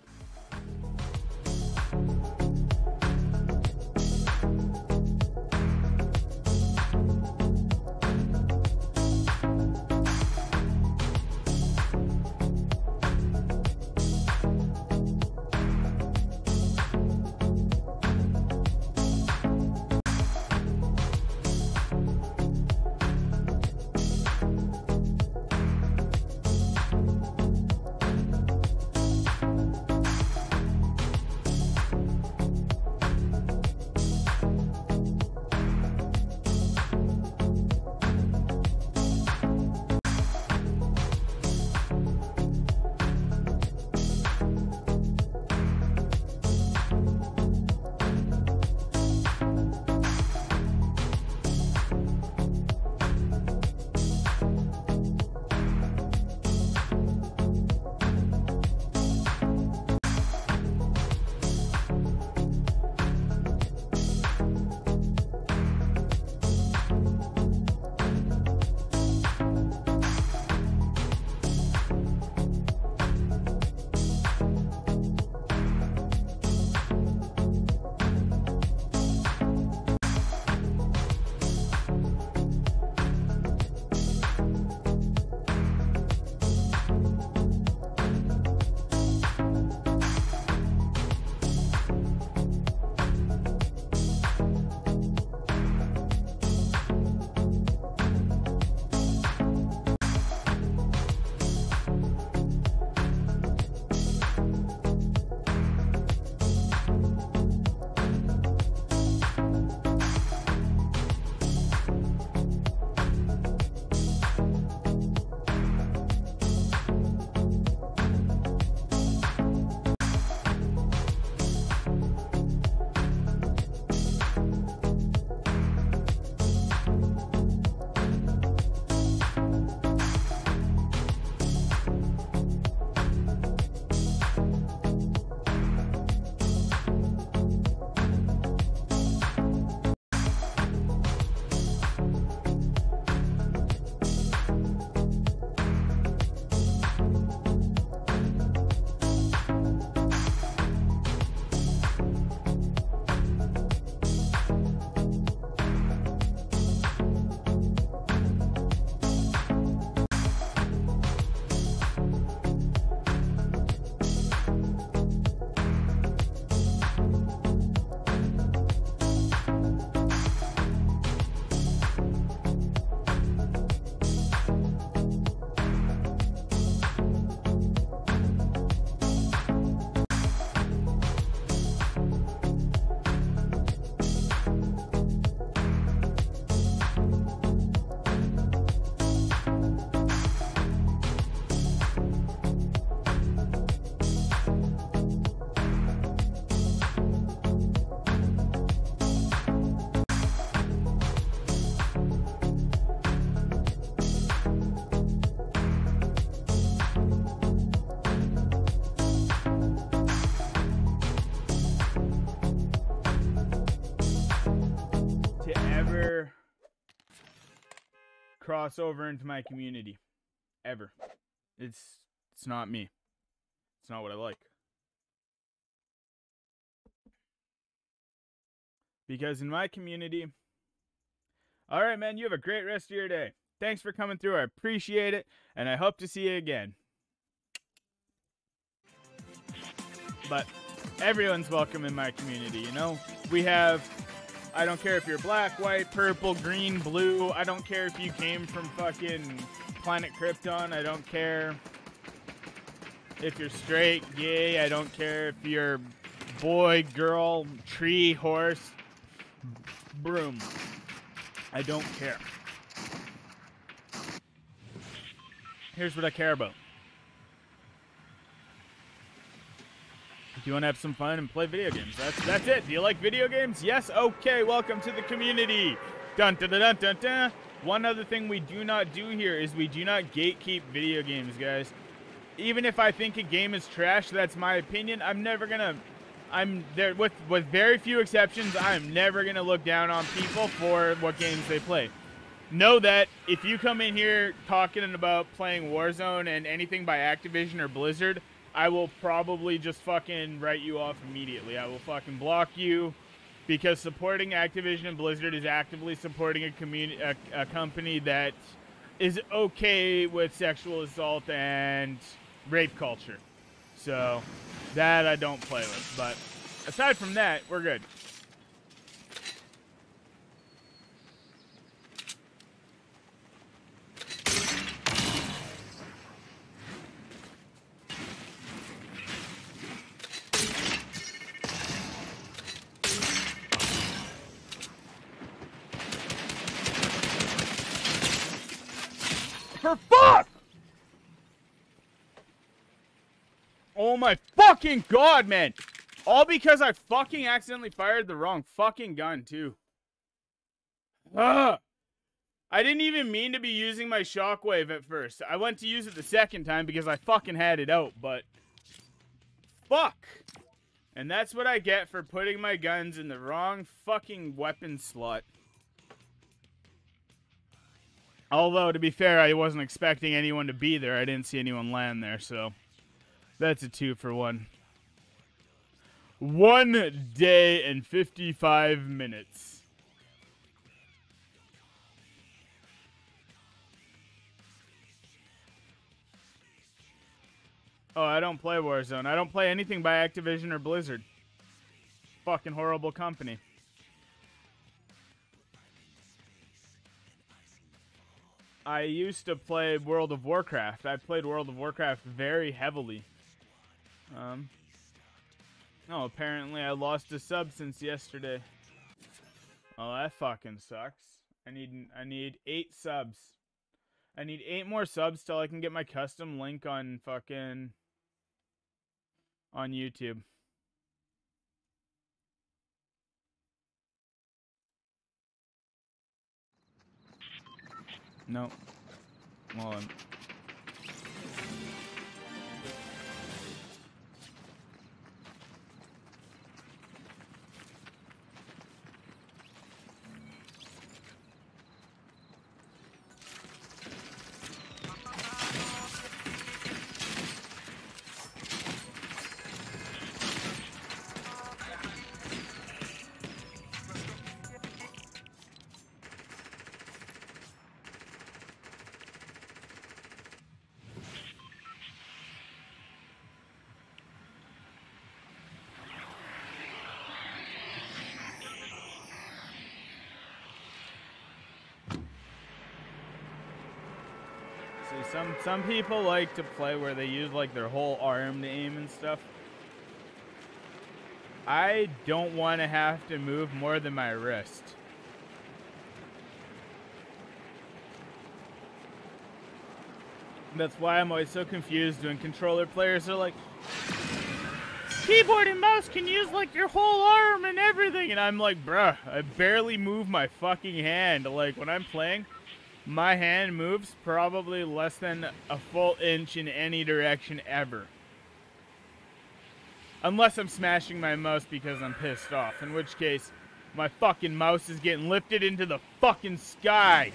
Cross over into my community. Ever. It's it's not me. It's not what I like. Because in my community, all right, man, you have a great rest of your day. Thanks for coming through. I appreciate it, and I hope to see you again. But everyone's welcome in my community, you know? We have, I don't care if you're black, white, purple, green, blue. I don't care if you came from fucking planet Krypton. I don't care if you're straight, gay. I don't care if you're boy, girl, tree, horse, broom. I don't care. Here's what I care about. Do you want to have some fun and play video games? That's that's it. Do you like video games? Yes. Okay. Welcome to the community. Dun dun dun dun. dun. One other thing we do not do here is we do not gatekeep video games, guys. Even if I think a game is trash, that's my opinion. I'm never gonna. I'm there with with very few exceptions. I'm never gonna look down on people for what games they play. Know that if you come in here talking about playing Warzone and anything by Activision or Blizzard, I will probably just fucking write you off immediately. I will fucking block you because supporting Activision and Blizzard is actively supporting a community, a, a company that is okay with sexual assault and rape culture. So that I don't play with. But aside from that, we're good. For fuck! Oh my fucking god, man! All because I fucking accidentally fired the wrong fucking gun, too. Ugh! I didn't even mean to be using my shockwave at first. I went to use it the second time because I fucking had it out, but... Fuck! And that's what I get for putting my guns in the wrong fucking weapon slot. Although, to be fair, I wasn't expecting anyone to be there. I didn't see anyone land there, so that's a two for one. One day and 55 minutes. Oh, I don't play Warzone. I don't play anything by Activision or Blizzard. Fucking horrible company. I used to play World of Warcraft. I played World of Warcraft very heavily. Um, oh, apparently I lost a sub since yesterday. Oh, that fucking sucks. I need I need eight subs. I need eight more subs till I can get my custom link on fucking on YouTube. No. Well, some people like to play where they use like their whole arm to aim and stuff. I don't want to have to move more than my wrist. That's why I'm always so confused when controller players are like, keyboard and mouse can use like your whole arm and everything. And I'm like, bruh, I barely move my fucking hand. Like when I'm playing, my hand moves probably less than a full inch in any direction ever. Unless I'm smashing my mouse because I'm pissed off, in which case my fucking mouse is getting lifted into the fucking sky.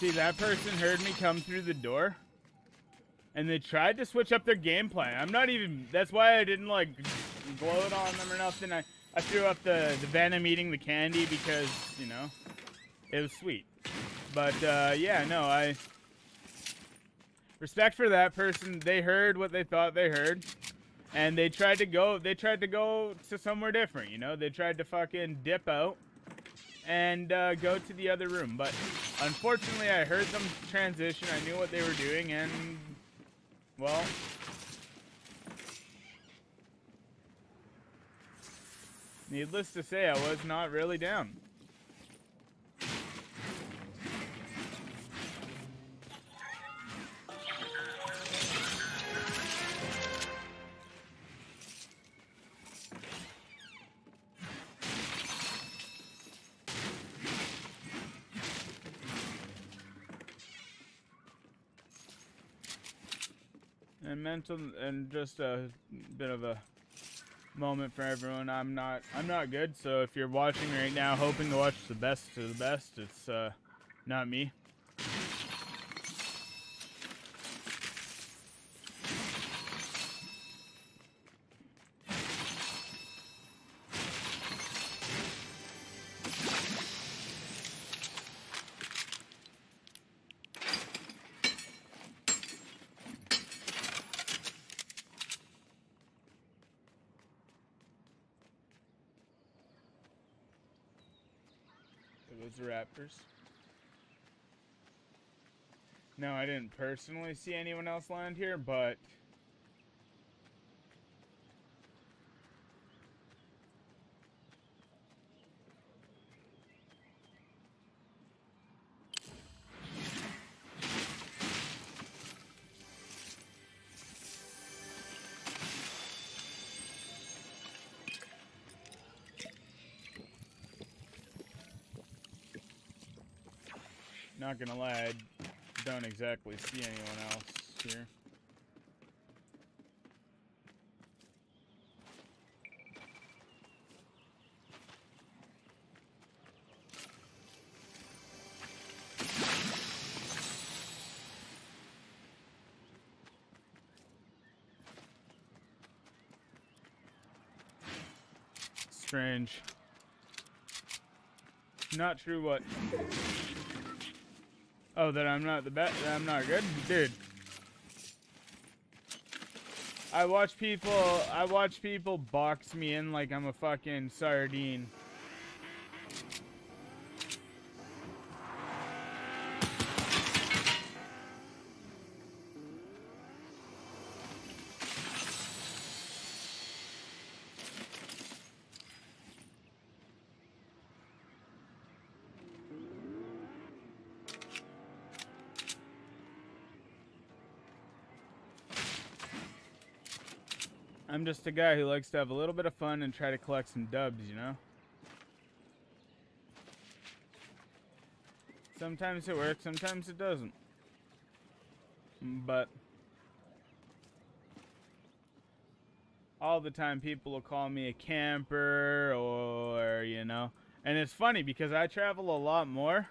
See, that person heard me come through the door. And they tried to switch up their game plan. I'm not even... That's why I didn't, like, blow gloat on them or nothing. I, I threw up the, the venom eating the candy because, you know, it was sweet. But, uh, yeah, no, I... Respect for that person. They heard what they thought they heard. And they tried to go, they tried to go to somewhere different, you know? They tried to fucking dip out and uh, go to the other room. But unfortunately, I heard them transition. I knew what they were doing, and well, needless to say, I was not really down. And just a bit of a moment for everyone. I'm not I'm not good, so if you're watching right now hoping to watch the best to the best, it's uh, not me. The Raptors. No, I didn't personally see anyone else land here, but Not gonna lie, I don't exactly see anyone else here. Strange. Not true what Oh, that I'm not the best. I'm not good, dude. I watch people. I watch people box me in like I'm a fucking sardine. I'm just a guy who likes to have a little bit of fun and try to collect some dubs, you know? Sometimes it works, sometimes it doesn't. But all the time people will call me a camper or, you know. And it's funny because I travel a lot more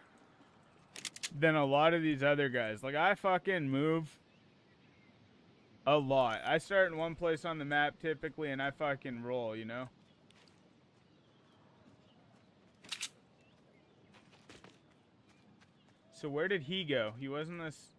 than a lot of these other guys. Like I fucking move a lot. I start in one place on the map typically and I fucking roll, you know? So where did he go? He wasn't this...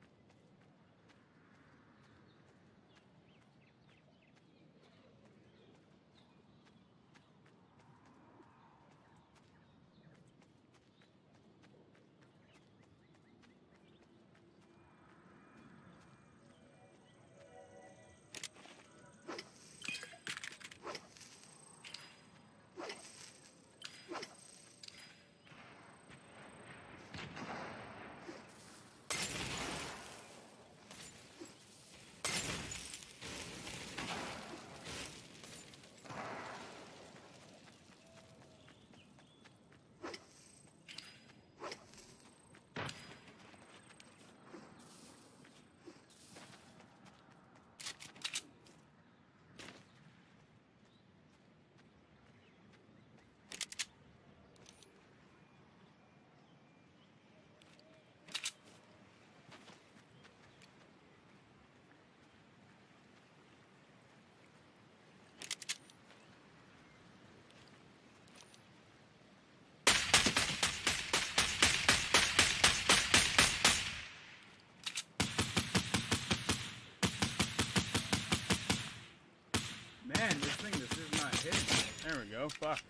There we go. Fuck.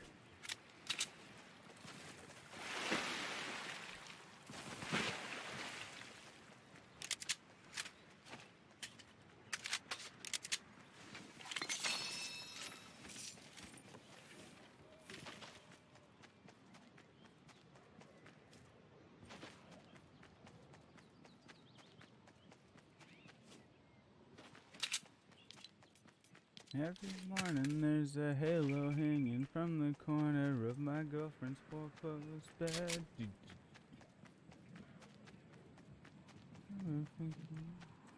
Every morning there's a halo hanging from the corner of my girlfriend's four-post bed.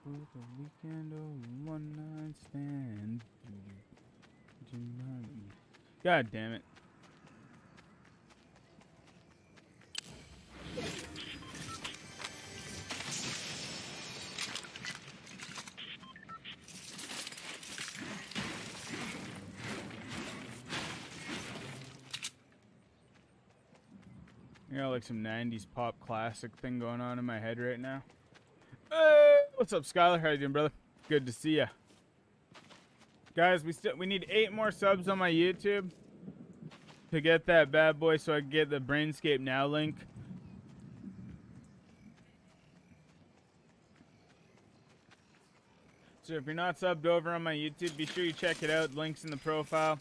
For the weekend or one night stand. God damn it. I got like some 90s pop classic thing going on in my head right now. Hey, what's up, Skylar? How you doing, brother? Good to see ya. Guys, we still we need eight more subs on my YouTube to get that bad boy so I can get the Brainscape Now link. So if you're not subbed over on my YouTube, be sure you check it out. Links in the profile.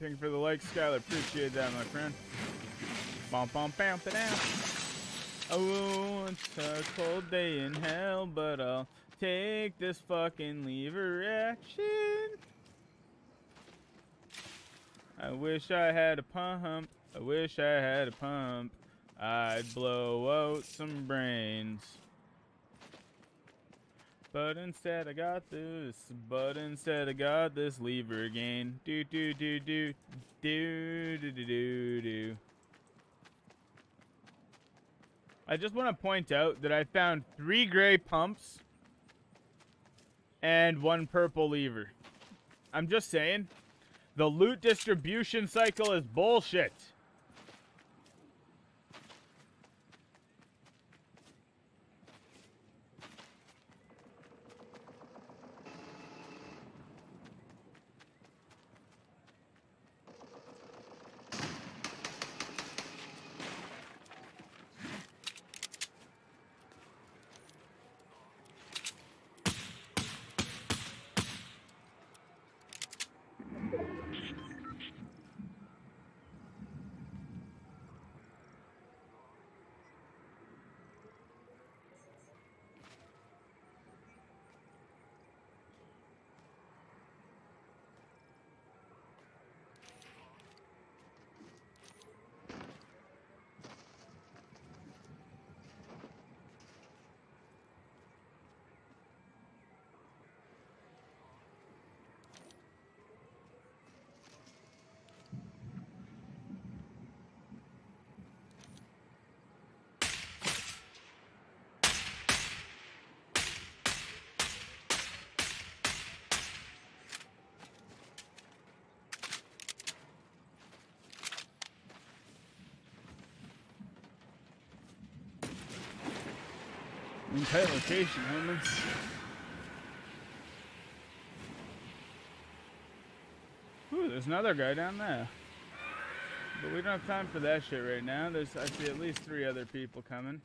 Thank you for the like, Skylar. Appreciate that, my friend. Bum bum bam down. Oh, it's a cold day in hell, but I'll take this fucking lever action. I wish I had a pump. I wish I had a pump. I'd blow out some brains. But instead I got this. But instead I got this lever again. Do do do do do do do do do. I just want to point out that I found three gray pumps and one purple lever. I'm just saying, the loot distribution cycle is bullshit. In tight location, homies. Ooh, there's another guy down there. But we don't have time for that shit right now. There's, I see at least three other people coming.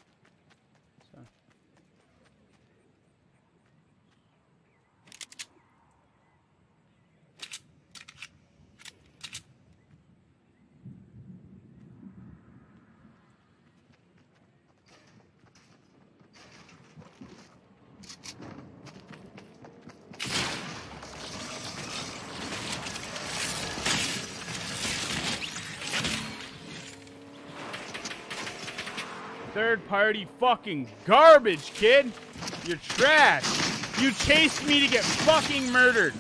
Third party fucking garbage, kid. You're trash. You chased me to get fucking murdered.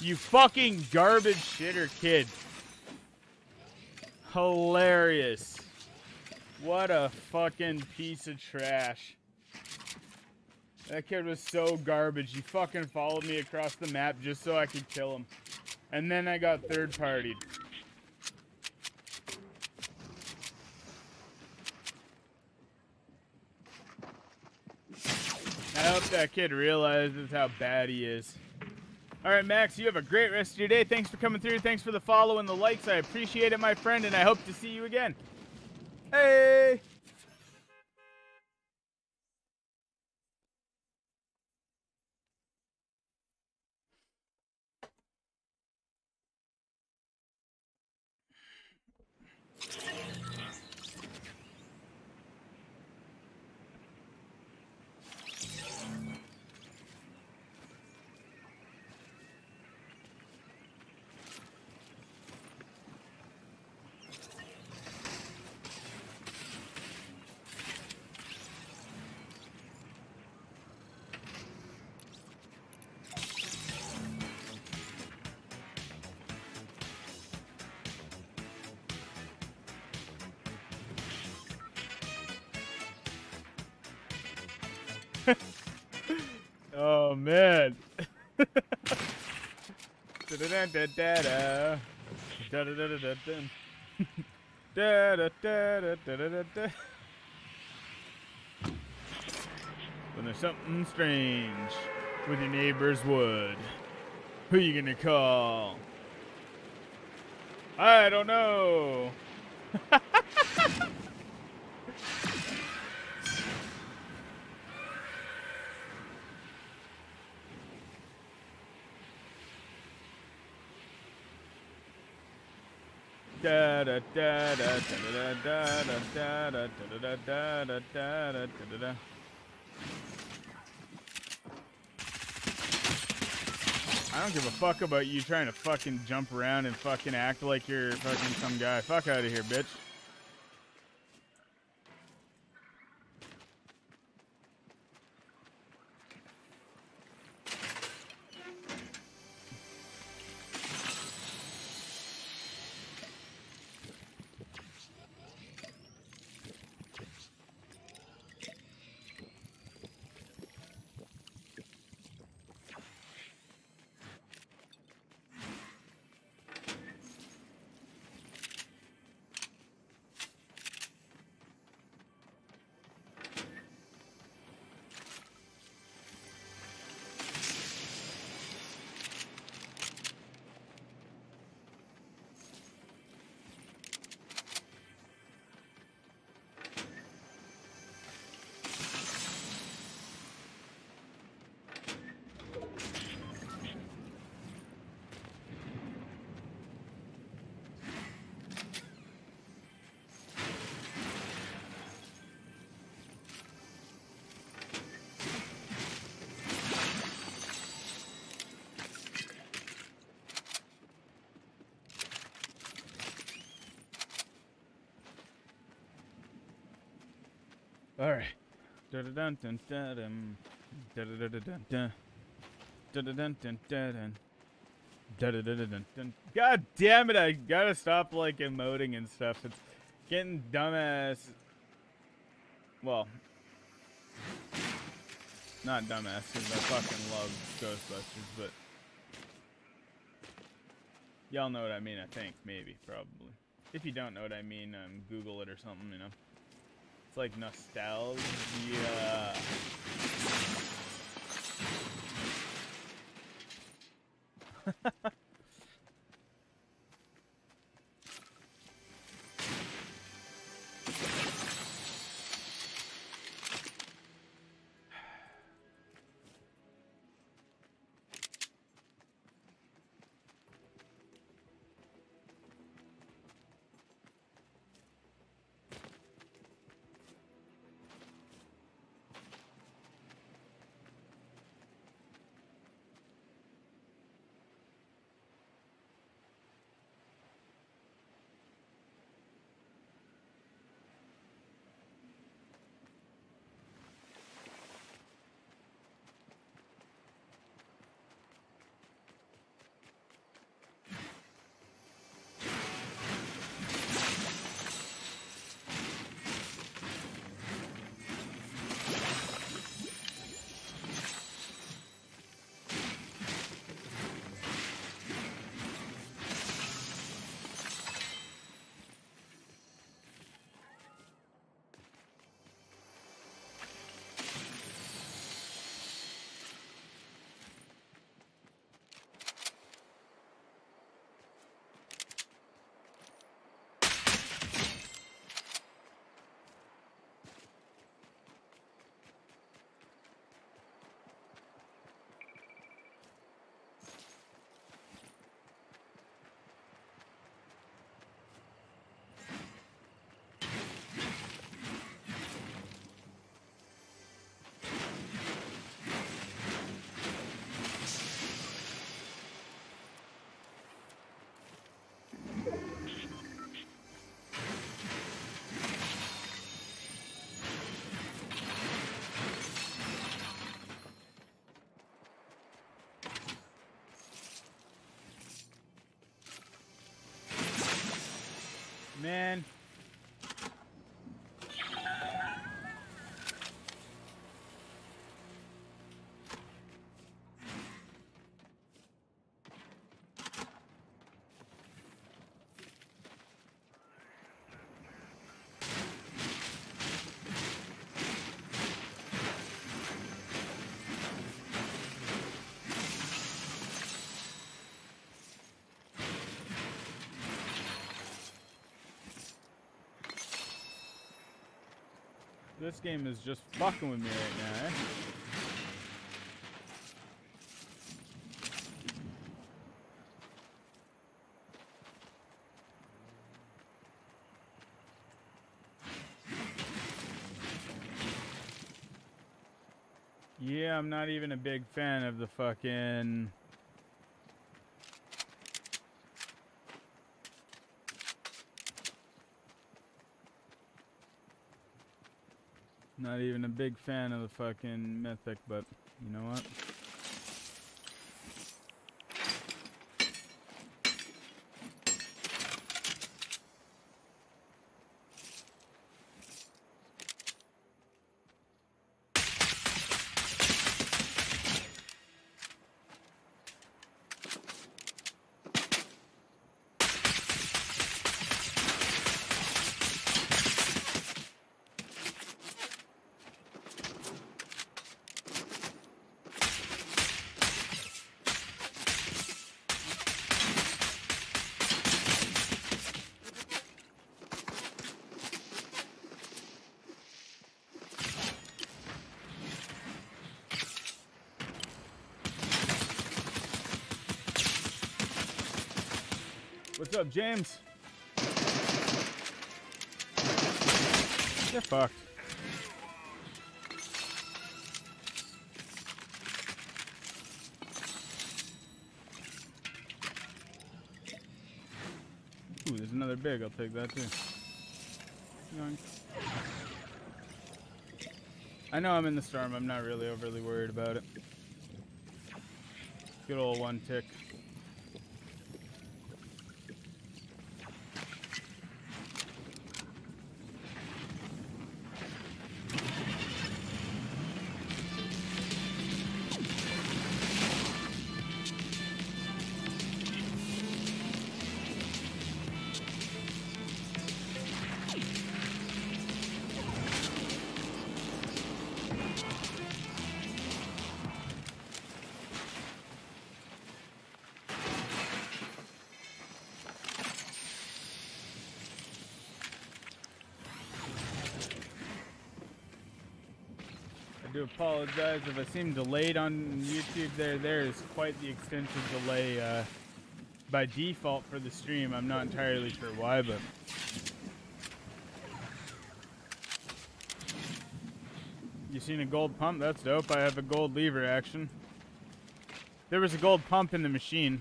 You fucking garbage shitter kid. Hilarious. What a fucking piece of trash. That kid was so garbage. He fucking followed me across the map just so I could kill him. And then I got third partied. I hope that kid realizes how bad he is. All right, Max, you have a great rest of your day. Thanks for coming through. Thanks for the follow and the likes. I appreciate it, my friend, and I hope to see you again. Hey! Oh man. when there's something strange with your neighbor's wood, who are you gonna call? I don't know. *laughs* I don't give a fuck about you trying to fucking jump around and fucking act like you're fucking some guy. Fuck out of here, bitch. All right. Dun-dun-dun-dun-dun. Dun-dun-dun-dun-dun. Dun-dun-dun-dun-dun. Dun-dun-dun-dun-dun. God damn it, I gotta stop like emoting and stuff. It's getting dumbass. Well, not dumbass, because I fucking love Ghostbusters, but y'all know what I mean, I think. Maybe, probably. If you don't know what I mean, um, Google it or something, you know. It's like nostalgia. *laughs* Man. This game is just fucking with me right now, eh? Yeah, I'm not even a big fan of the fucking... Not even a big fan of the fucking mythic, but you know what? James? Get fucked. Ooh, there's another big. I'll take that too. I know I'm in the storm. I'm not really overly worried about it. Good old one tick. Apologize if I seem delayed on YouTube there. There is quite the extensive delay uh, by default for the stream. I'm not entirely sure why, but... You seen a gold pump? That's dope. I have a gold lever action. There was a gold pump in the machine.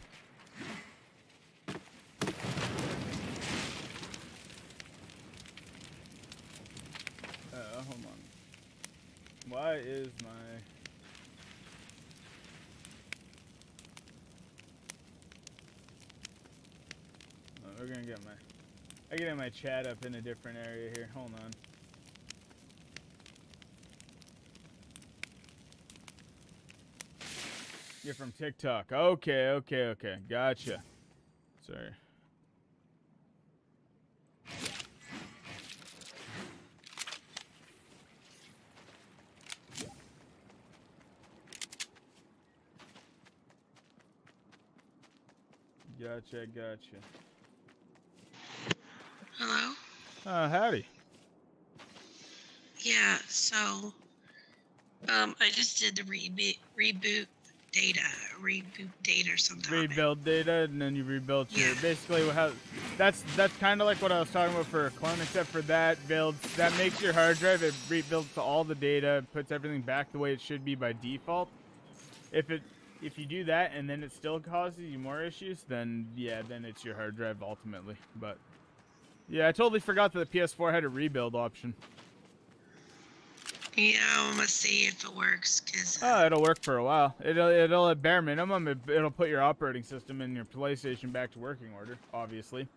Why is my... Oh, we're gonna get my... I get my chat up in a different area here. Hold on. You're from TikTok. Okay, okay, okay. Gotcha. Sorry. Gotcha, gotcha. Hello? Uh, howdy. Yeah, so um I just did the reboot reboot data, reboot data or something. Rebuild data, and then you rebuilt your Yeah. basically how that's that's kind of like what I was talking about for a clone, except for that builds that makes your hard drive it rebuilds all the data, puts everything back the way it should be by default. If it if you do that and then it still causes you more issues, then yeah, then it's your hard drive ultimately. But yeah, I totally forgot that the PS4 had a rebuild option. Yeah, I'm gonna see if it works, cause Oh, it'll work for a while. It'll, it'll at bare minimum, it, it'll put your operating system and your PlayStation back to working order, obviously.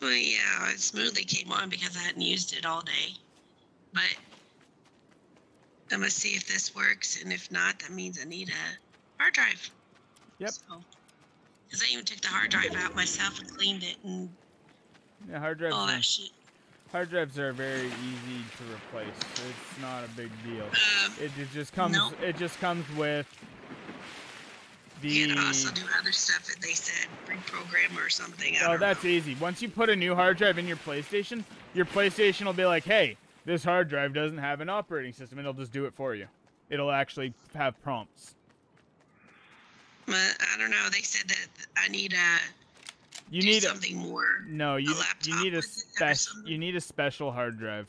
Well, yeah, it smoothly came on because I hadn't used it all day. But I'm gonna see if this works, and if not, that means I need a hard drive. Yep. Because I even took the hard drive out myself and cleaned it and Yeah, hard drives. all are, that shit. hard drives are very easy to replace. It's not a big deal. Um, It, it just comes. Nope. It just comes with the. you can also do other stuff that they said reprogram or something. I Oh, that's know. easy. Once you put a new hard drive in your PlayStation, your PlayStation will be like, "Hey, this hard drive doesn't have an operating system," and it'll just do it for you. It'll actually have prompts. But I don't know. They said that I need a You need a, something more. no. You you need a with it or spec. something? You need a special hard drive.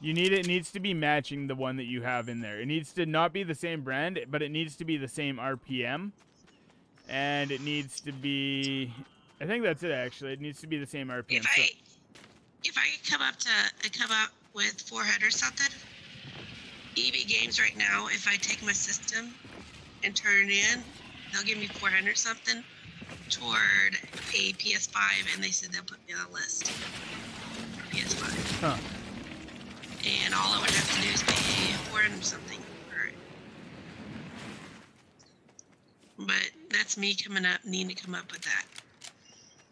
You need it needs to be matching the one that you have in there. It needs to not be the same brand, but it needs to be the same RPM, and it needs to be. I think that's it. Actually, it needs to be the same RPM. If So- I if I could come up to come up with 400 or something, EB Games right now, if I take my system and turn it in, they'll give me 400 something toward a PS5, and they said they'll put me on a list for PS5. Huh. And all I would have to do is pay 400 something for it. But that's me coming up, needing to come up with that.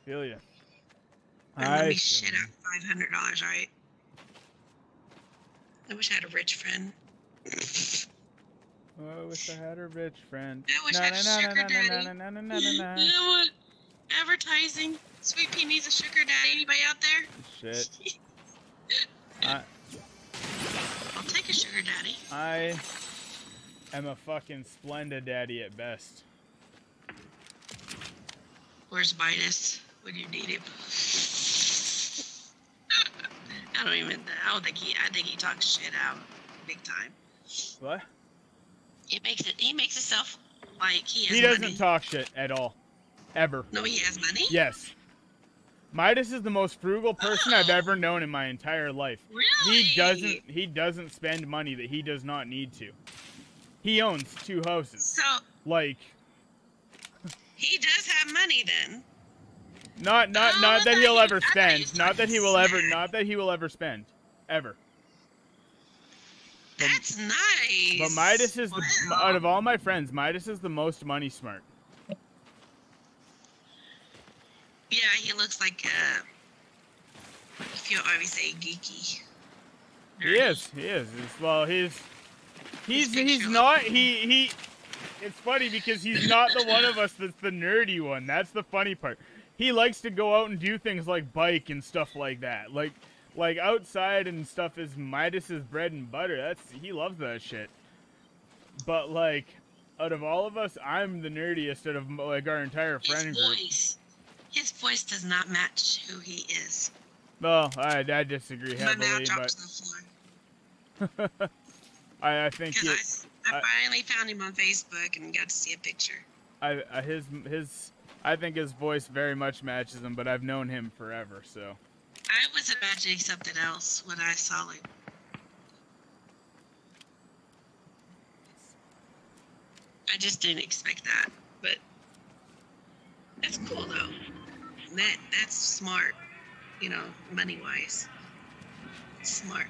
Feel ya. And let I me shit out five hundred dollars, right? I wish I had a rich friend. Oh, I wish I had a rich friend. I wish I had a sugar daddy. You know what? Advertising. Sweet Pea needs a sugar daddy. Anybody out there? Shit. *laughs* I, I'll take a sugar daddy. I am a fucking splendid daddy at best. Where's Midas when you need him? *laughs* I don't even. I don't think he. I think he talks shit out big time. What? He makes it. He makes himself like he has He doesn't money. talk shit at all. Ever. no, he has money. Yes. Midas is the most frugal person I've Oh. ever known in my entire life. Really? He doesn't he doesn't spend money that he does not need to. He owns two houses. So Like he does have money then. not not Oh, not that he'll ever I thought you spend. Not that he will ever not that he will ever spend. Ever. But- That's nice. But Midas is the Wow. out of all my friends, Midas is the most money smart. Yeah, he looks like uh if you always say geeky. He is. He is. Well, he's he's picture he's not he he. It's funny because he's not the one of us that's the nerdy one. That's the funny part. He likes to go out and do things like bike and stuff like that. Like like outside and stuff is Midas's bread and butter. That's he loves that shit. But like out of all of us, I'm the nerdiest out of like our entire friend His group. voice. His voice does not match who he is. Well, I I disagree My mouth heavily, drops but to the floor. *laughs* I I think he, I, I I- finally found him on Facebook and got to see a picture. I, I his his I think his voice very much matches him, but I've known him forever, so I was imagining something else when I saw him. I just didn't expect that, but that's cool though. That that's smart, you know, money wise. Smart.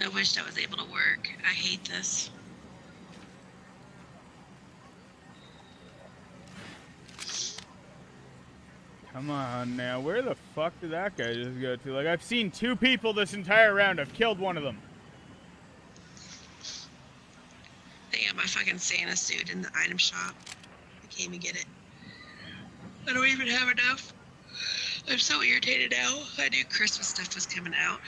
I wish I was able to work. I hate this. Come on now. Where the fuck did that guy just go to? Like I've seen two people this entire round. I've killed one of them. I got my fucking Santa suit in the item shop. I can't even get it. I don't even have enough. I'm so irritated now. I knew Christmas stuff was coming out.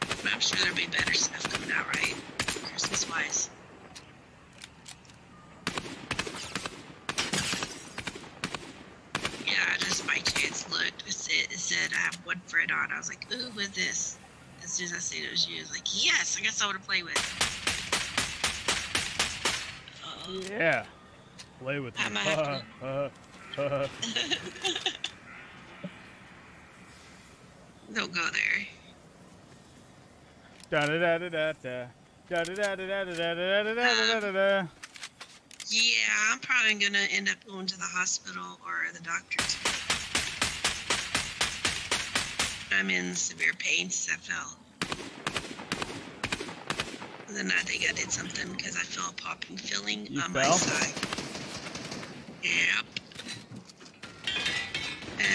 But I'm sure there'll be better stuff coming out, right? Christmas Yeah, I just by chance looked. It said, it said I have one friend on. I was like, ooh, who's this? As soon as I seen it was you, I was like, yes, I got someone to play with. Oh. Yeah. Play with I me. Uh, uh, uh. Don't go there. Da da da da da da. Da da da da da da da da da da da da da. Yeah, I'm probably gonna end up going to the hospital or the doctor's. I'm in severe pain since I fell. And then I think I did something because I felt a popping feeling You on my fell? side. Yep.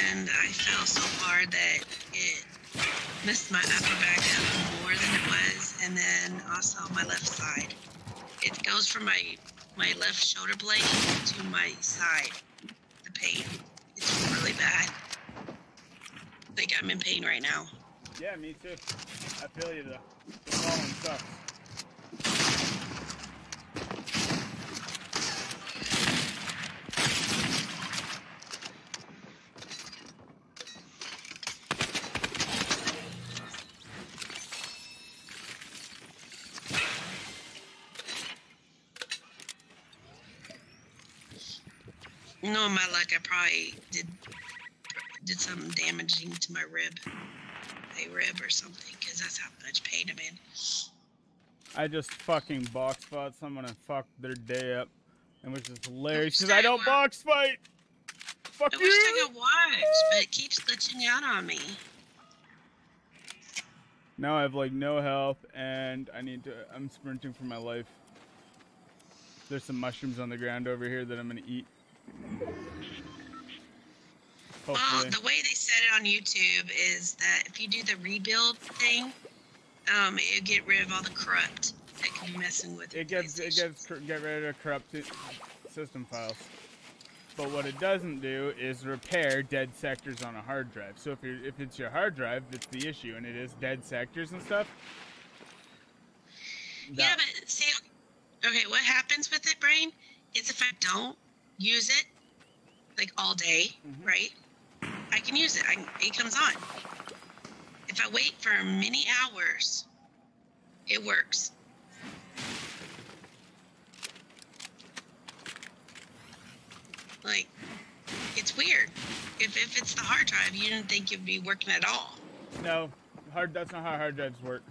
And I fell so hard that it messed my upper back up more than it was, and then also my left side. It goes from my my left shoulder blade to my side. The pain. It's really bad. Like I'm in pain right now. Yeah, me too. I feel you though. The falling sucks. Knowing my luck, I probably did did something damaging to my rib, a rib or something, because that's how much pain I'm in. I just fucking box fought someone and fucked their day up. And which is hilarious because I don't were- box fight. Fuck I you. wish I could watch, but it keeps glitching out on me. Now I have like no health and I need to I'm sprinting for my life. There's some mushrooms on the ground over here that I'm gonna eat. Hopefully. the way they said it on YouTube is that if you do the rebuild thing, um, it'll get rid of all the corrupt that can be messing with It gets it gets get rid of corrupted system files. But what it doesn't do is repair dead sectors on a hard drive. So if you if it's your hard drive that's the issue and it is dead sectors and stuff. Yeah, but see, okay, what happens with it, brain, is if I don't use it, like all day, Mhm. right? I can use it. I, it comes on. If I wait for many hours, it works. Like, it's weird. If, if it's the hard drive, you didn't think it'd be working at all. no, hard that's not how hard drives work.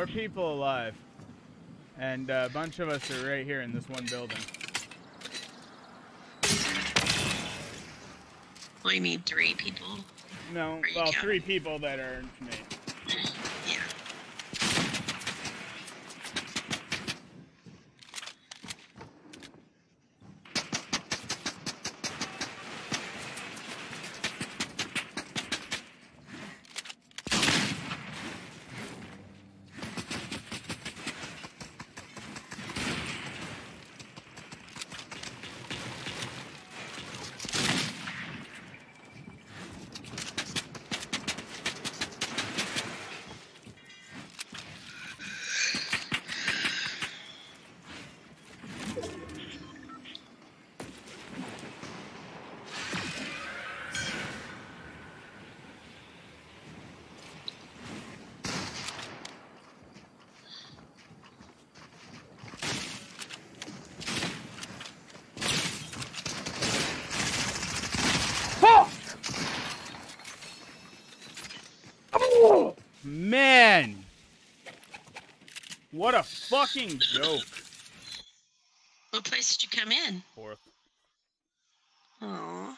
Four people alive. And uh, a bunch of us are right here in this one building. Well, you mean three people? No, well, counting? three people that are me. Yeah. Man! What a fucking joke. What place did you come in? Fourth. Oh.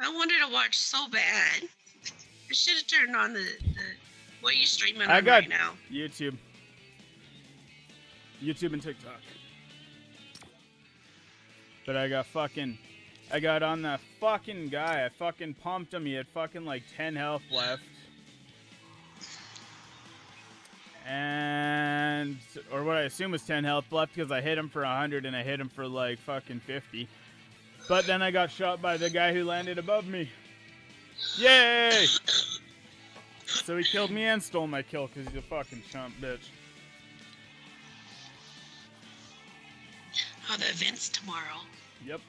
I wanted to watch so bad. I should have turned on the, the what are you streaming on I got right now? YouTube. YouTube and TikTok. But I got fucking. I got on that fucking guy. I fucking pumped him. He had fucking like 10 health left. Or what I assume was 10 health left because I hit him for 100 and I hit him for like fucking 50. But then I got shot by the guy who landed above me. Yay! So he killed me and stole my kill because he's a fucking chump bitch. Oh, the event's tomorrow. Yep.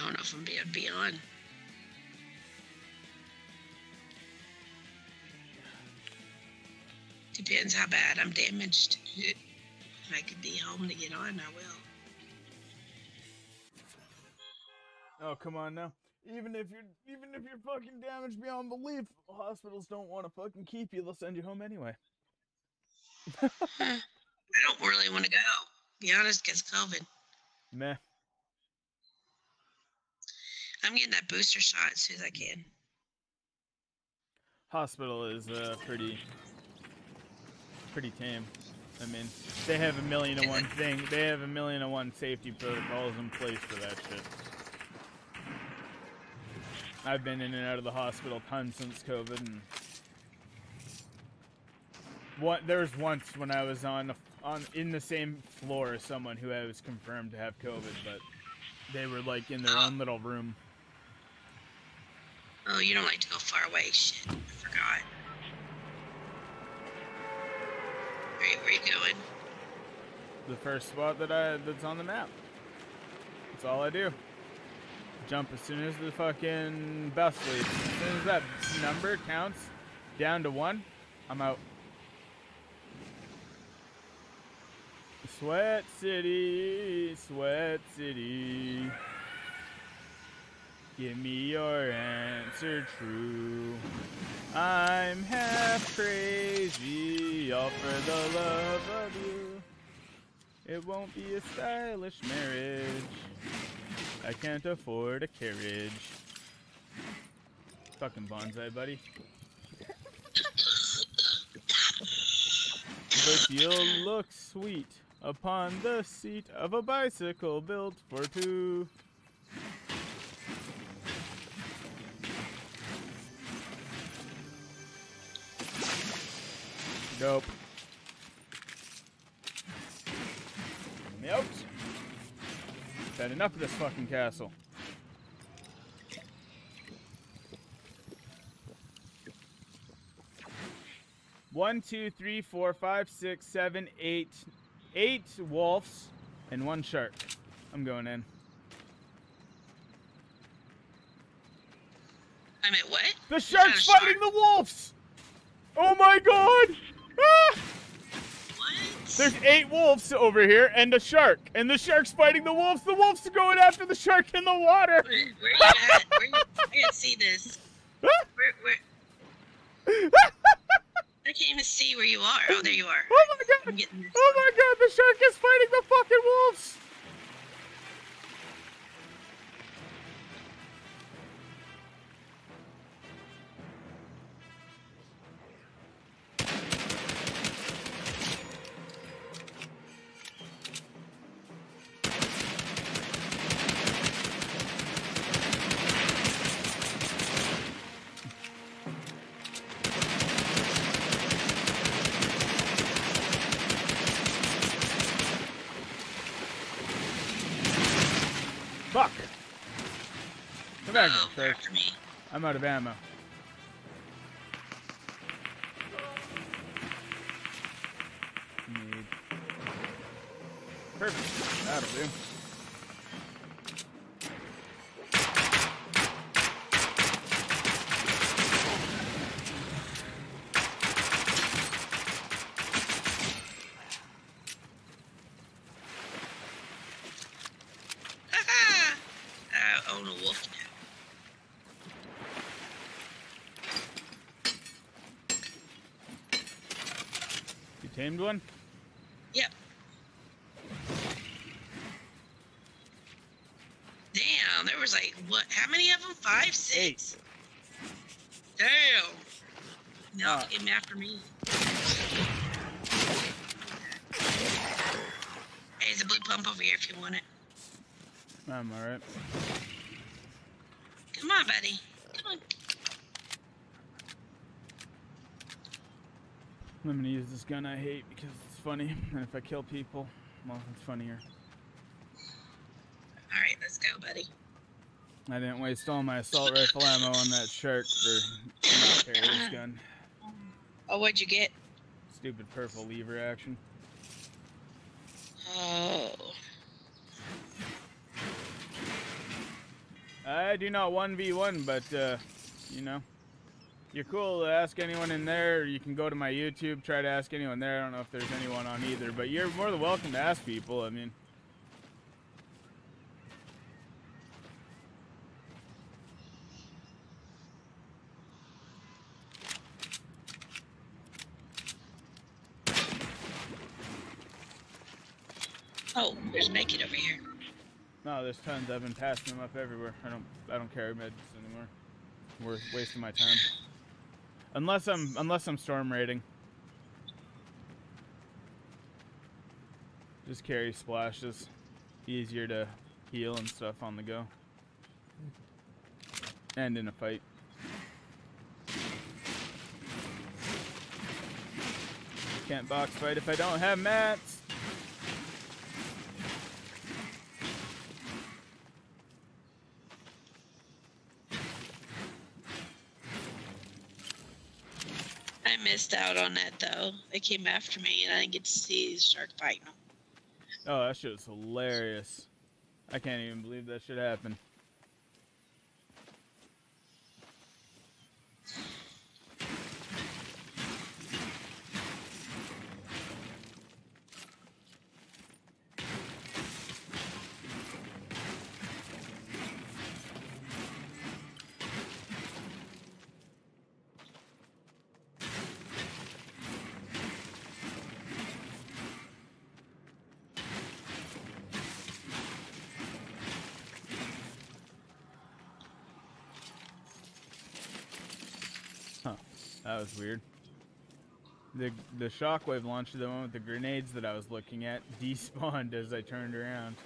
I don't know if I'm be able to be on. Depends how bad I'm damaged. If I could be home to get on, I will. Oh come on now. Even if you're even if you're fucking damaged beyond belief, hospitals don't want to fucking keep you. They'll send you home anyway. I don't really want to go. Be honest, because COVID. Meh. I'm getting that booster shot as soon as I can. Hospital is uh, pretty pretty tame. I mean, they have a million and one thing. They have a million and one safety protocols in place for that shit. I've been in and out of the hospital tons since COVID, and what there was once when I was on the, on in the same floor as someone who I was confirmed to have COVID, but they were like in their own little room. Oh, you don't like to go far away. Shit, I forgot. Where, where you going? The first spot that I that's on the map. That's all I do. Jump as soon as the fucking bus leaves. As soon as that number counts down to one, I'm out. Sweat City, Sweat City. Give me your answer true. I'm half crazy, all for the love of you. It won't be a stylish marriage. I can't afford a carriage. Fucking bonsai, buddy. But you'll look sweet upon the seat of a bicycle built for two. Nope. Me out. Had enough of this fucking castle. One, two, three, four, five, six, seven, eight, eight wolves and one shark. I'm going in. I'm at what? The shark's shark? fighting the wolves! Oh my god! Ah! There's eight wolves over here and a shark, and the shark's fighting the wolves. The wolves are going after the shark in the water. Where, where you at? Where you, I can't see this. Where, where? I can't even see where you are. Oh, there you are. Oh my god! Oh my god! The shark is fighting the fucking wolves. I'm out of ammo. You tamed one? Yep. Damn, there was like what? How many of them? Five, six. Damn. No, Uh. came after me. Hey, there's a blue pump over here if you want it. I'm alright. Come on, buddy. Come on. I'm gonna use this gun I hate because it's funny, *laughs* and if I kill people, well, it's funnier. All right, let's go, buddy. I didn't waste all my assault rifle ammo on that shark for not carry this *coughs* gun. Oh, what'd you get? Stupid purple lever action. Oh. I do not 1v1, but, uh, you know, you're cool to ask anyone in there, you can go to my YouTube, try to ask anyone there. I don't know if there's anyone on either, but you're more than welcome to ask people. I mean, Oh, there's Naked over here. no, there's tons. I've been passing them up everywhere. I don't, I don't carry meds anymore. We're wasting my time. Unless I'm, unless I'm storm raiding. Just carry splashes. Easier to heal and stuff on the go. And in a fight. Can't box fight if I don't have mats. I missed out on that though. They came after me and I didn't get to see the shark fighting them. Oh, that shit was hilarious. I can't even believe that shit happened. That was weird. The the shockwave launcher, the one with the grenades that I was looking at, *laughs* despawned as I turned around.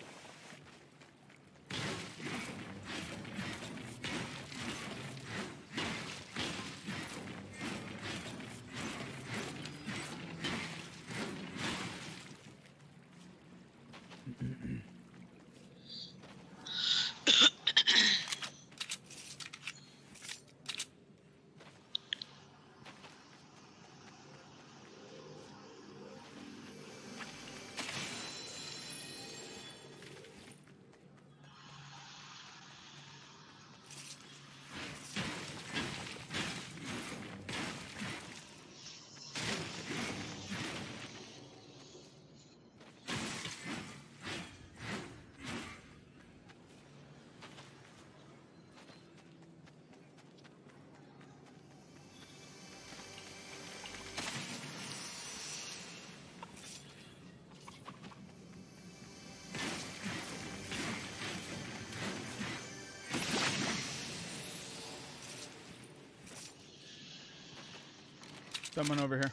Someone over here.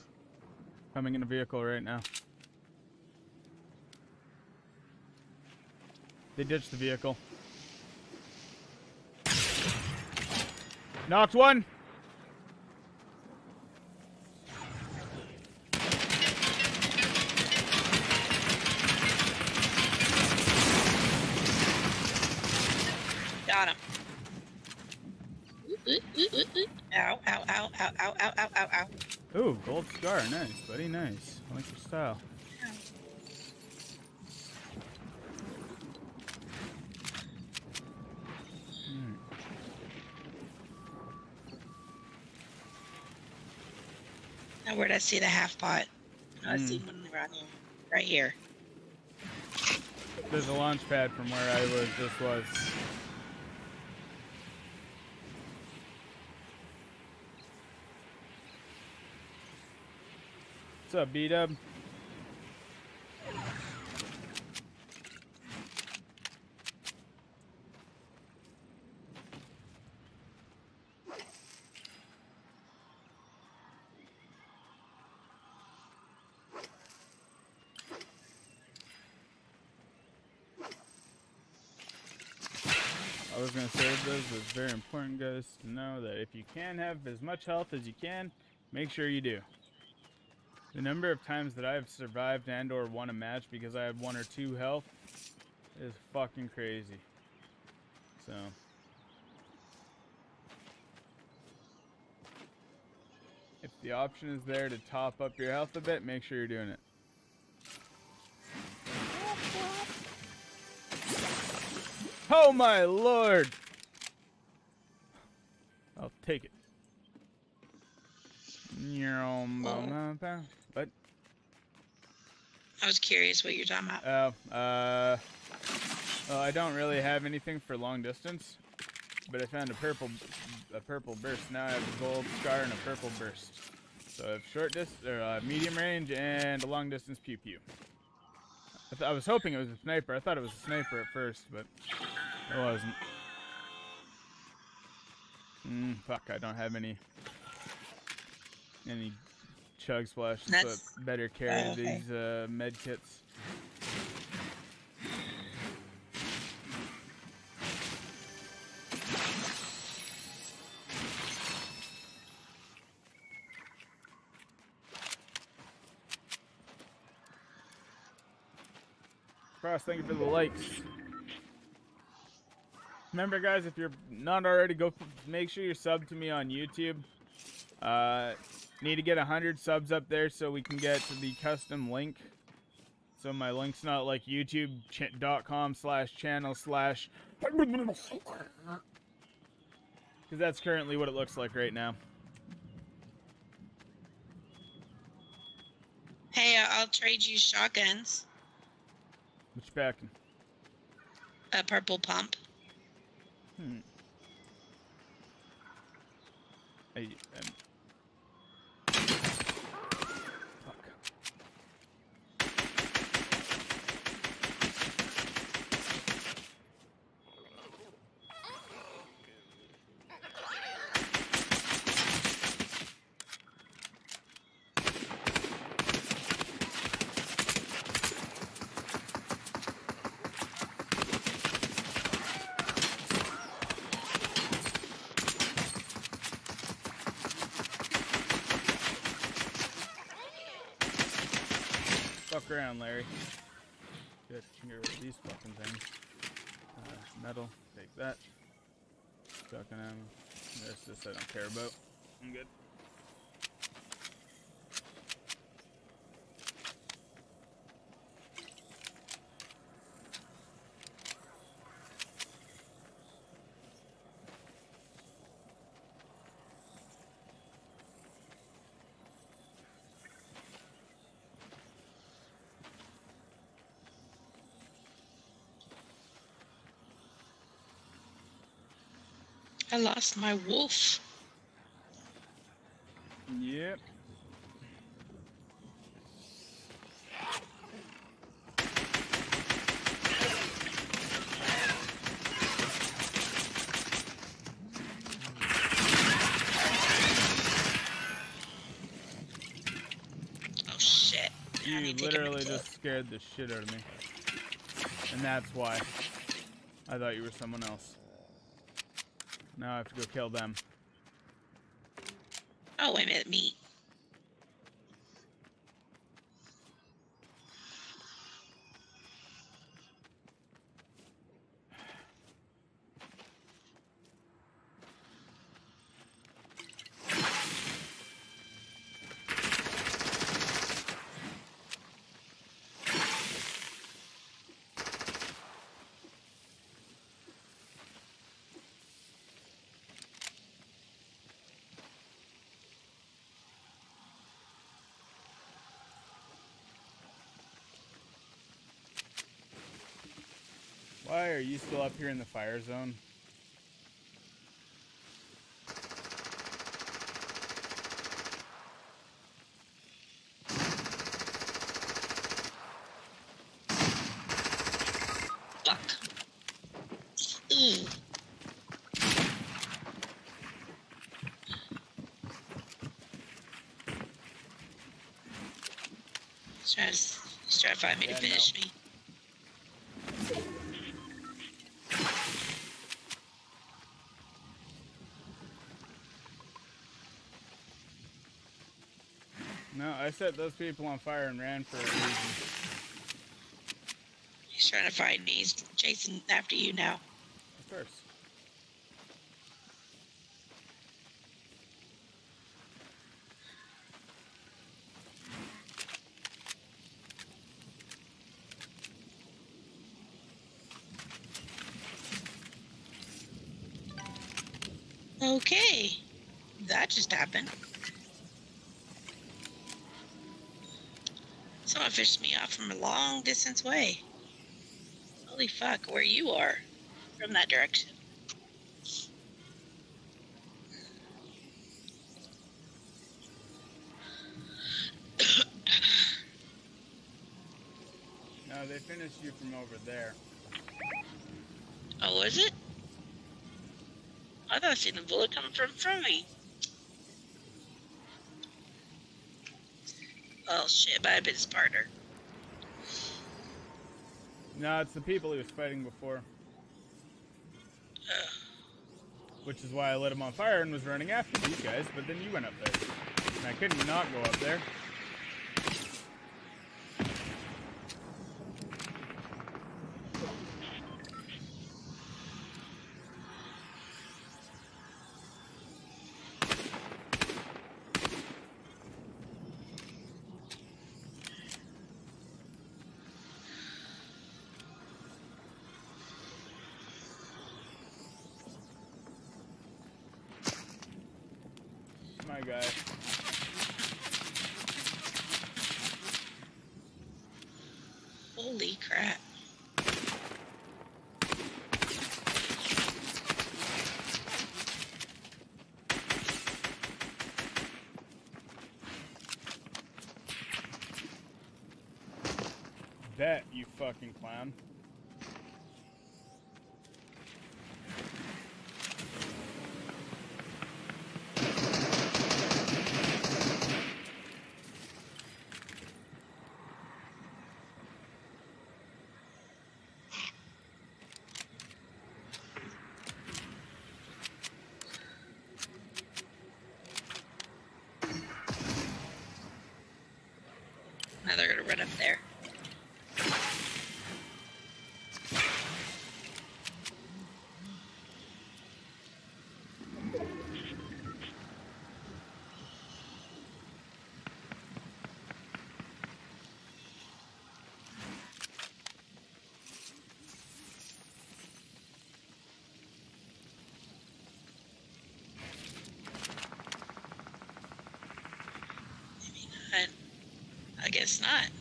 Coming in a vehicle right now. They ditched the vehicle. Knocked one. Ooh, gold scar. Nice, buddy. Nice. I like your style. Hmm. Now where'd I see the half pot? I Hmm. see one around here. Right here. There's a launch pad from where I was just was. What's up, B Dub? I was gonna say this it's very important, guys, to know that if you can have as much health as you can, make sure you do. The number of times that I've survived and or won a match because I had one or two health is fucking crazy. So if the option is there to top up your health a bit, make sure you're doing it. Oh my lord! I'll take it. But I was curious what you're talking about. Oh, uh, well, I don't really have anything for long distance, but I found a purple, a purple burst. Now I have a gold scar and a purple burst. So I have short distance, or uh, medium range, and a long distance pew pew. I, I was hoping it was a sniper. I thought it was a sniper at first, but it wasn't. Mm, fuck, I don't have any any chug splashes, That's- but better carry oh, okay. these uh, med kits. Cross, thank you for the likes. Remember, guys, if you're not already, go make sure you're subbed to me on YouTube. Uh, need to get 100 subs up there so we can get to the custom link. So my link's not like youtube.com slash channel slash... Because that's currently what it looks like right now. Hey, uh, I'll trade you shotguns. Which back? A purple pump. Hmm. I, um, fuck. Fuck around, Larry. Good. Get rid of these fucking things. Uh, metal. Take that. Shotgun ammo. The rest this I don't care about. I'm good. I lost my wolf. Yep. Oh shit. You need to take a literally just scared the shit out of me. And that's why. I thought you were someone else. I have to go kill them. Oh, wait a minute, me. Why are you still up here in the fire zone? He's trying to, he's trying to find me Yeah, to finish me. No, I set those people on fire and ran for a reason. He's trying to find me. He's chasing after you now. Of course. Okay. That just happened. Someone off from a long distance away. Holy fuck, where you are from that direction. No, they finished you from over there. Oh, was it? I thought I seen the bullet coming from from me. Oh shit, but I bit his partner. No, it's the people he was fighting before. *sighs* Which is why I lit him on fire and was running after these guys, but then you went up there. And I couldn't not go up there. Fucking clown. Now they're gonna run up there. Maybe not. I guess not.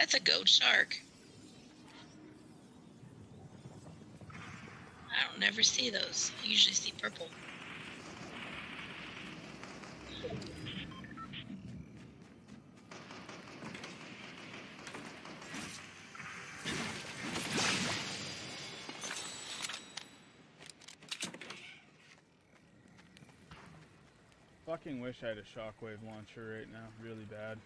That's a gold scar. I don't never see those. I usually see purple. Fucking wish I had a shockwave launcher right now. Really bad.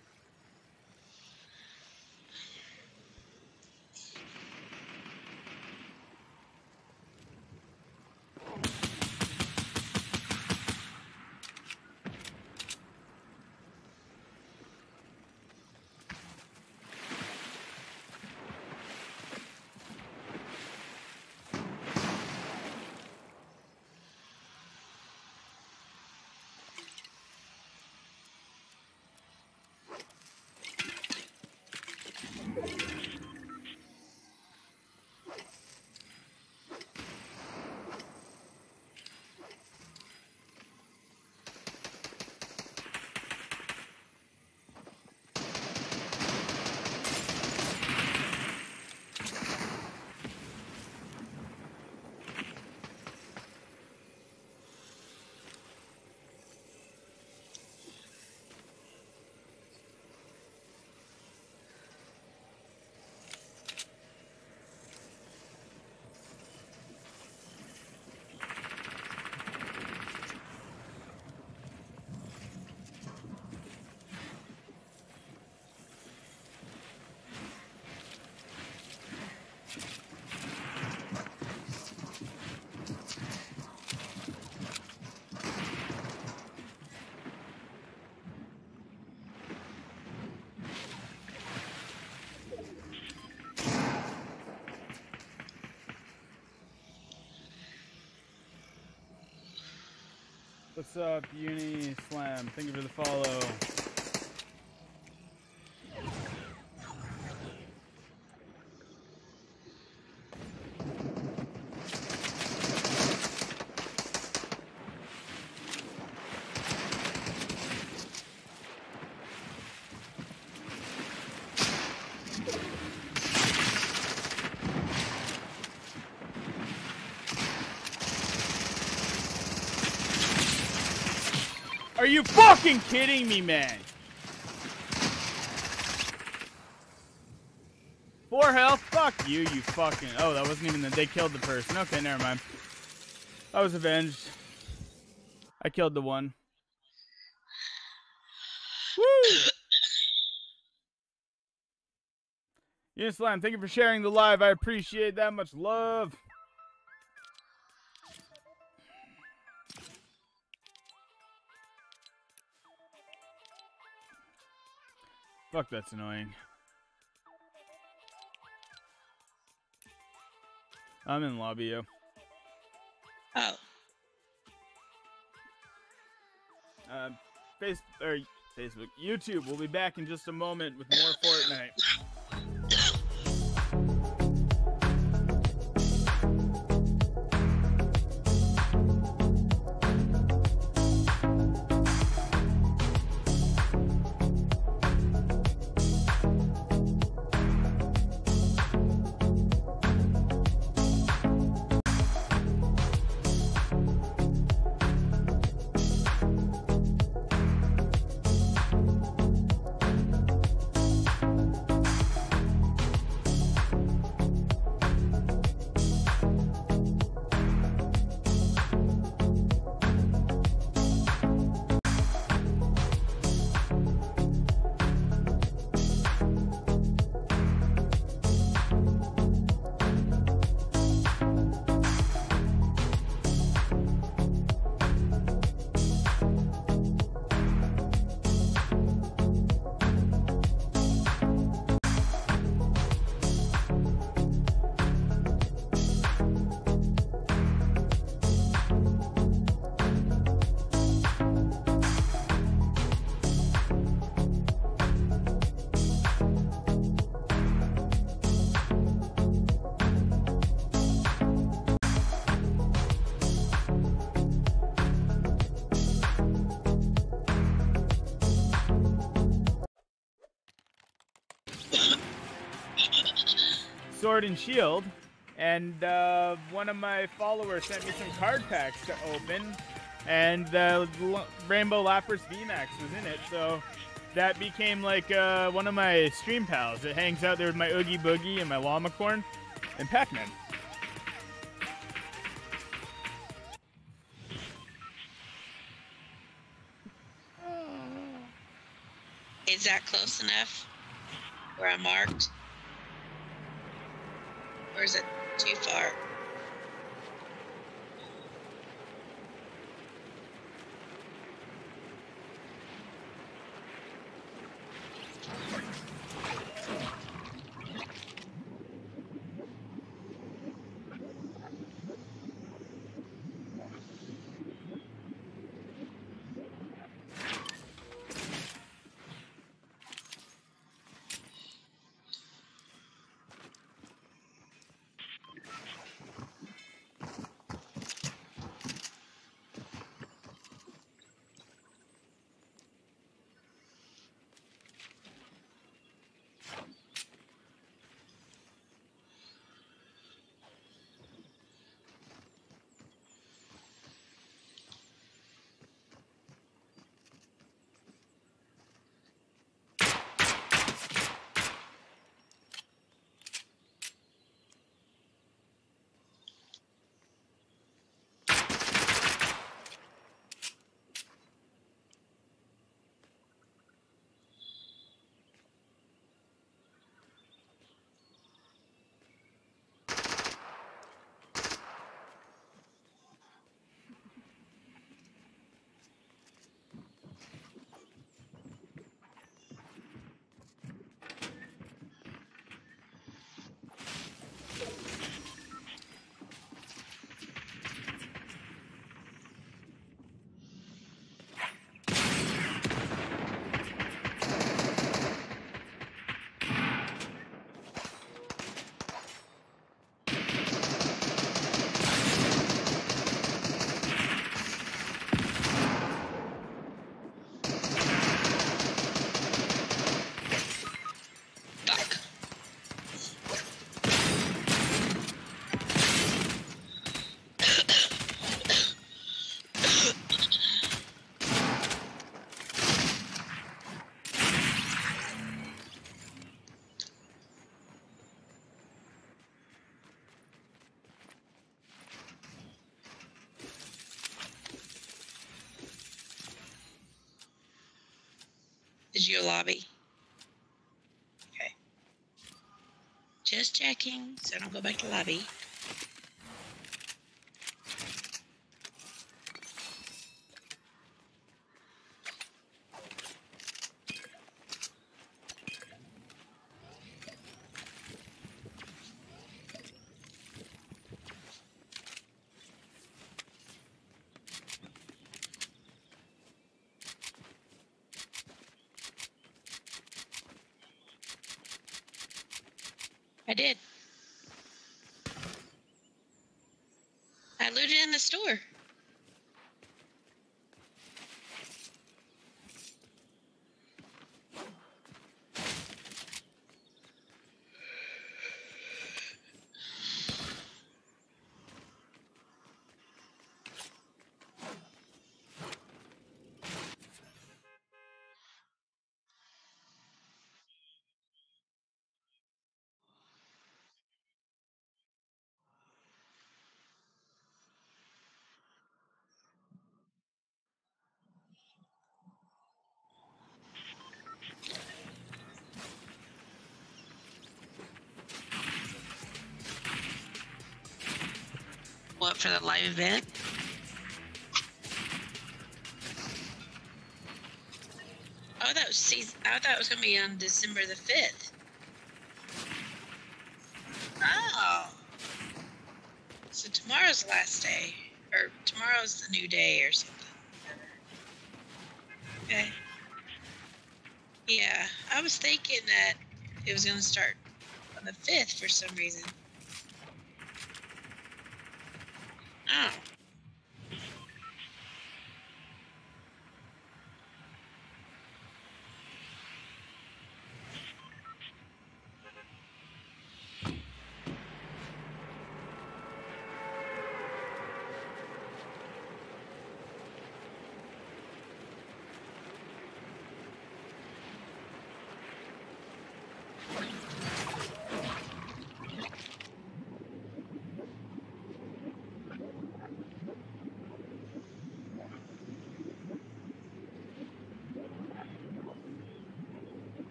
What's up, Uni Slam? Thank you for the follow. Are you fucking kidding me, man? Four health? Fuck you, you fucking... Oh, that wasn't even... The, they killed the person. Okay, never mind. I was avenged. I killed the one. Woo! Unislam, thank you for sharing the live. I appreciate that much love. Fuck, that's annoying. I'm in lobby, yo. Oh. Uh, face or Facebook, YouTube. We'll be back in just a moment with more Fortnite. *laughs* Sword and Shield, and uh, one of my followers sent me some card packs to open, and the L- Rainbow Lapras VMAX was in it, so that became like uh, one of my stream pals. It hangs out there with my Oogie Boogie and my Llama Corn and Pac-Man. Is that close enough where I'm marked? Or is it too far? Gives you a lobby. Okay. Just checking, so I don't go back to lobby. I did. I looted in the store. What for the live event? Oh, that was season. I thought it was gonna be on December the fifth. Oh, so tomorrow's the last day, or tomorrow's the new day, or something. Okay. Yeah, I was thinking that it was gonna start on the fifth for some reason.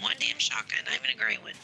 One damn shotgun, not even a gray one.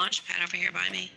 Launch pad over here by me.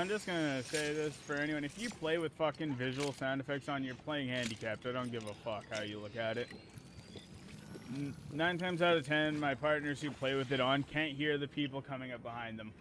I'm just gonna say this for anyone: if you play with fucking visual sound effects on, you're playing handicapped. I don't give a fuck how you look at it. Nine times out of ten, my partners who play with it on can't hear the people coming up behind them.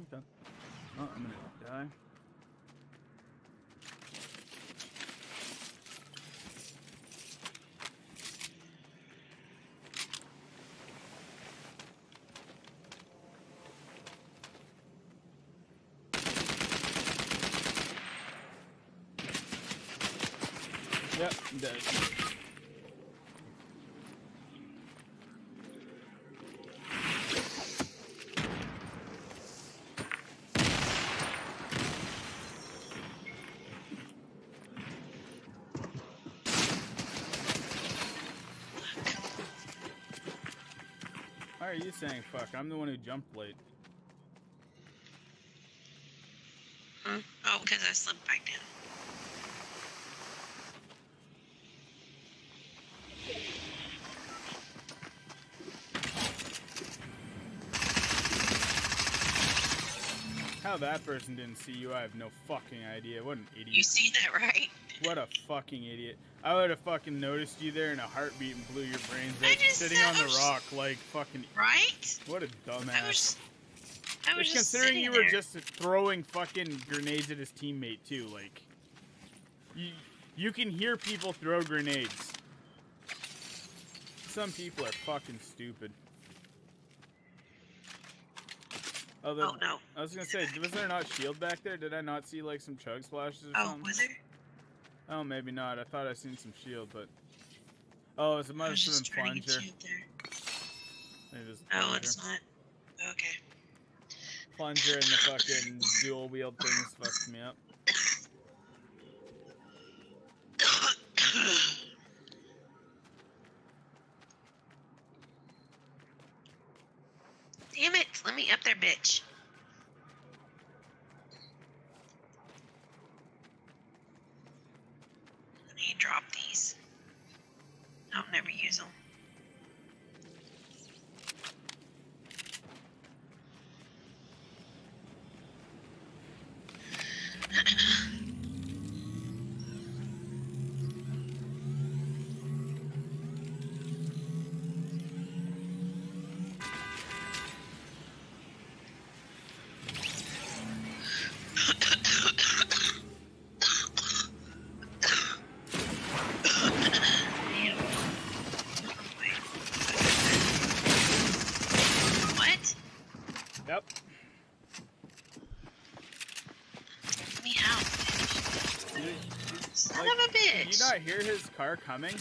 Okay. Oh, I'm gonna die. Yep, I'm dead. Saying fuck? I'm the one who jumped late. Hmm? Oh, because I slipped back down. How that person didn't see you, I have no fucking idea. What an idiot. You see that, right? What a fucking idiot. I would have fucking noticed you there in a heartbeat and blew your brains out sitting said on the was- rock like fucking Right? what a dumbass. was. I was Just just considering you there. were just throwing fucking grenades at his teammate too, like you you can hear people throw grenades. Some people are fucking stupid. Oh, the, Oh no! I was gonna say, was there not shield back there? Did I not see like some chug splashes or Oh, something? was there? Oh, maybe not. I thought I seen some shield, but oh, it's a must was have just been trying to get plunger. you up there. Maybe it was a Oh, it's not. Okay. plunger and the fucking dual wield things fucked me up. *coughs* Damn it! Let me up there, bitch. Hear his car coming?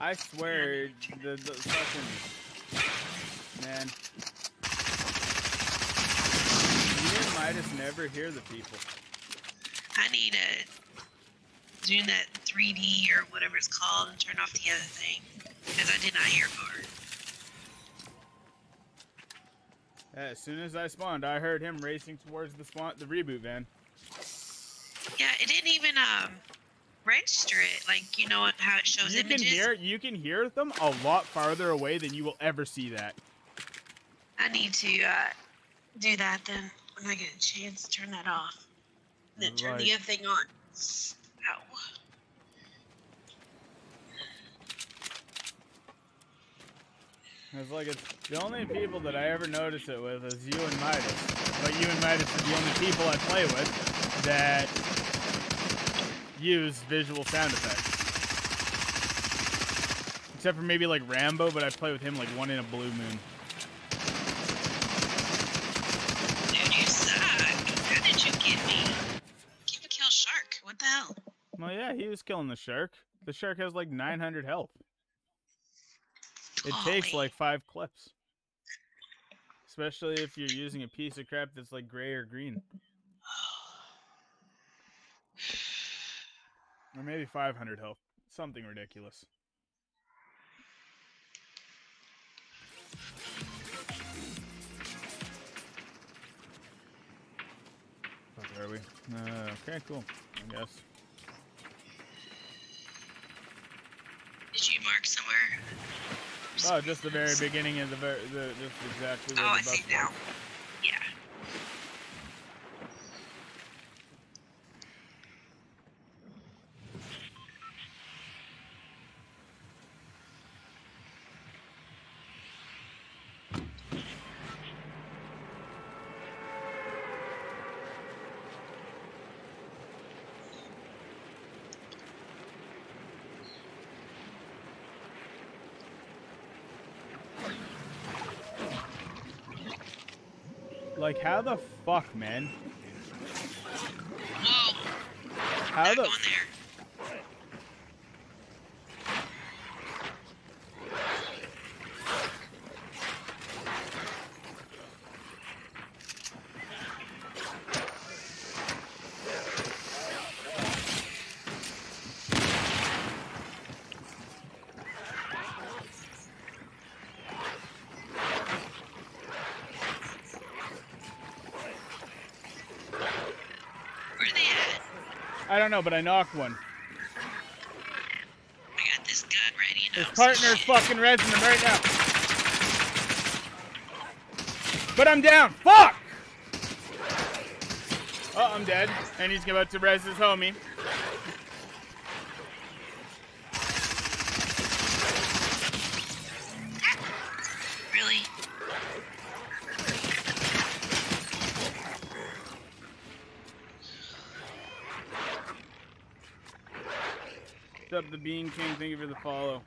I swear, the, the fucking man. You and Midas never hear the people. I need to do that 3D or whatever it's called and turn off the other thing because I did not hear Bart. Uh, as soon as I spawned, I heard him racing towards the spawn, the reboot van. Yeah, it didn't even um register it. Like you know how it shows You images. can hear, you can hear them a lot farther away than you will ever see that. I need to uh, do that then when I get a chance to turn that off. And then turn the other thing on. Ow. It's like it's the only people that I ever notice it with is you and Midas. But you and Midas are the only people I play with that use visual sound effects. Except for maybe like Rambo, but I play with him like one in a blue moon. Dude, you suck. How did you get me? Keep a kill shark. What the hell? Well, yeah, he was killing the shark. The shark has like 900 health. It takes like five clips. Especially if you're using a piece of crap that's like gray or green. Or maybe 500 health. Something ridiculous. Fuck are we? Uh, okay, cool. I guess. Did you mark somewhere? Oh, just the very beginning of the very, the, just exactly where Oh, I see now. was. Yeah. Like, how the fuck, man? Whoa. How the I don't know, but I knocked one. I got this gun ready His I'm partner's fucking resing him right now. But I'm down. Fuck! Oh, I'm dead. And he's about to res his homie. King? Thank you for the follow.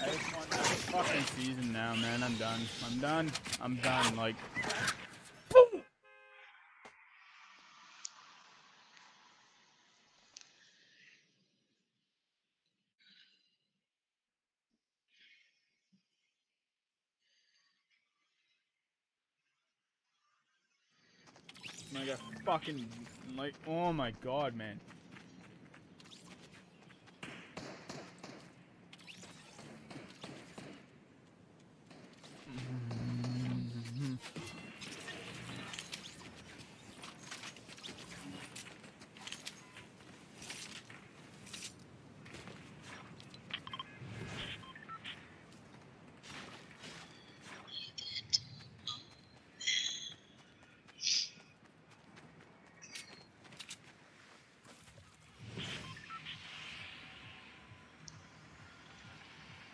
I just want this fucking season now, man. I'm done. I'm done. I'm done. Like, boom. Like a fucking like oh my god man.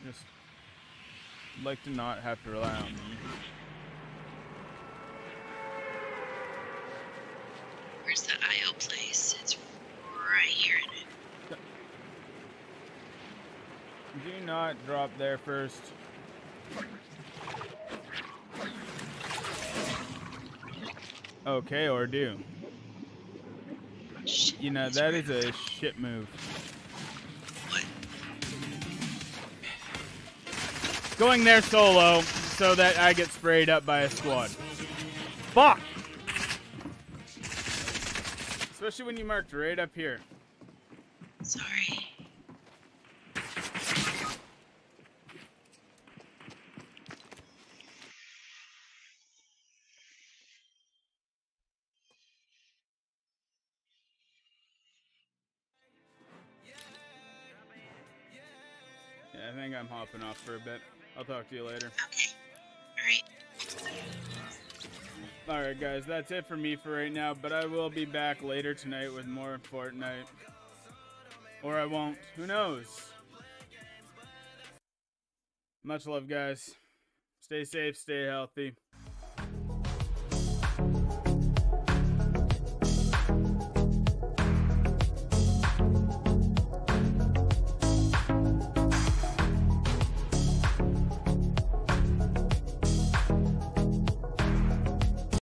Just like to not have to rely on me. Where's the IO place? It's right here in it. Do not drop there first. Okay, or do. Shit, You know, that is a shit move. Going there solo so that I get sprayed up by a squad. Fuck! Especially when you marked right up here. Sorry. Yeah, I think I'm hopping off for a bit. I'll talk to you later. Okay. All right. Alright, guys, that's it for me for right now, but I will be back later tonight with more Fortnite. Or I won't. Who knows? Much love, guys. Stay safe, stay healthy.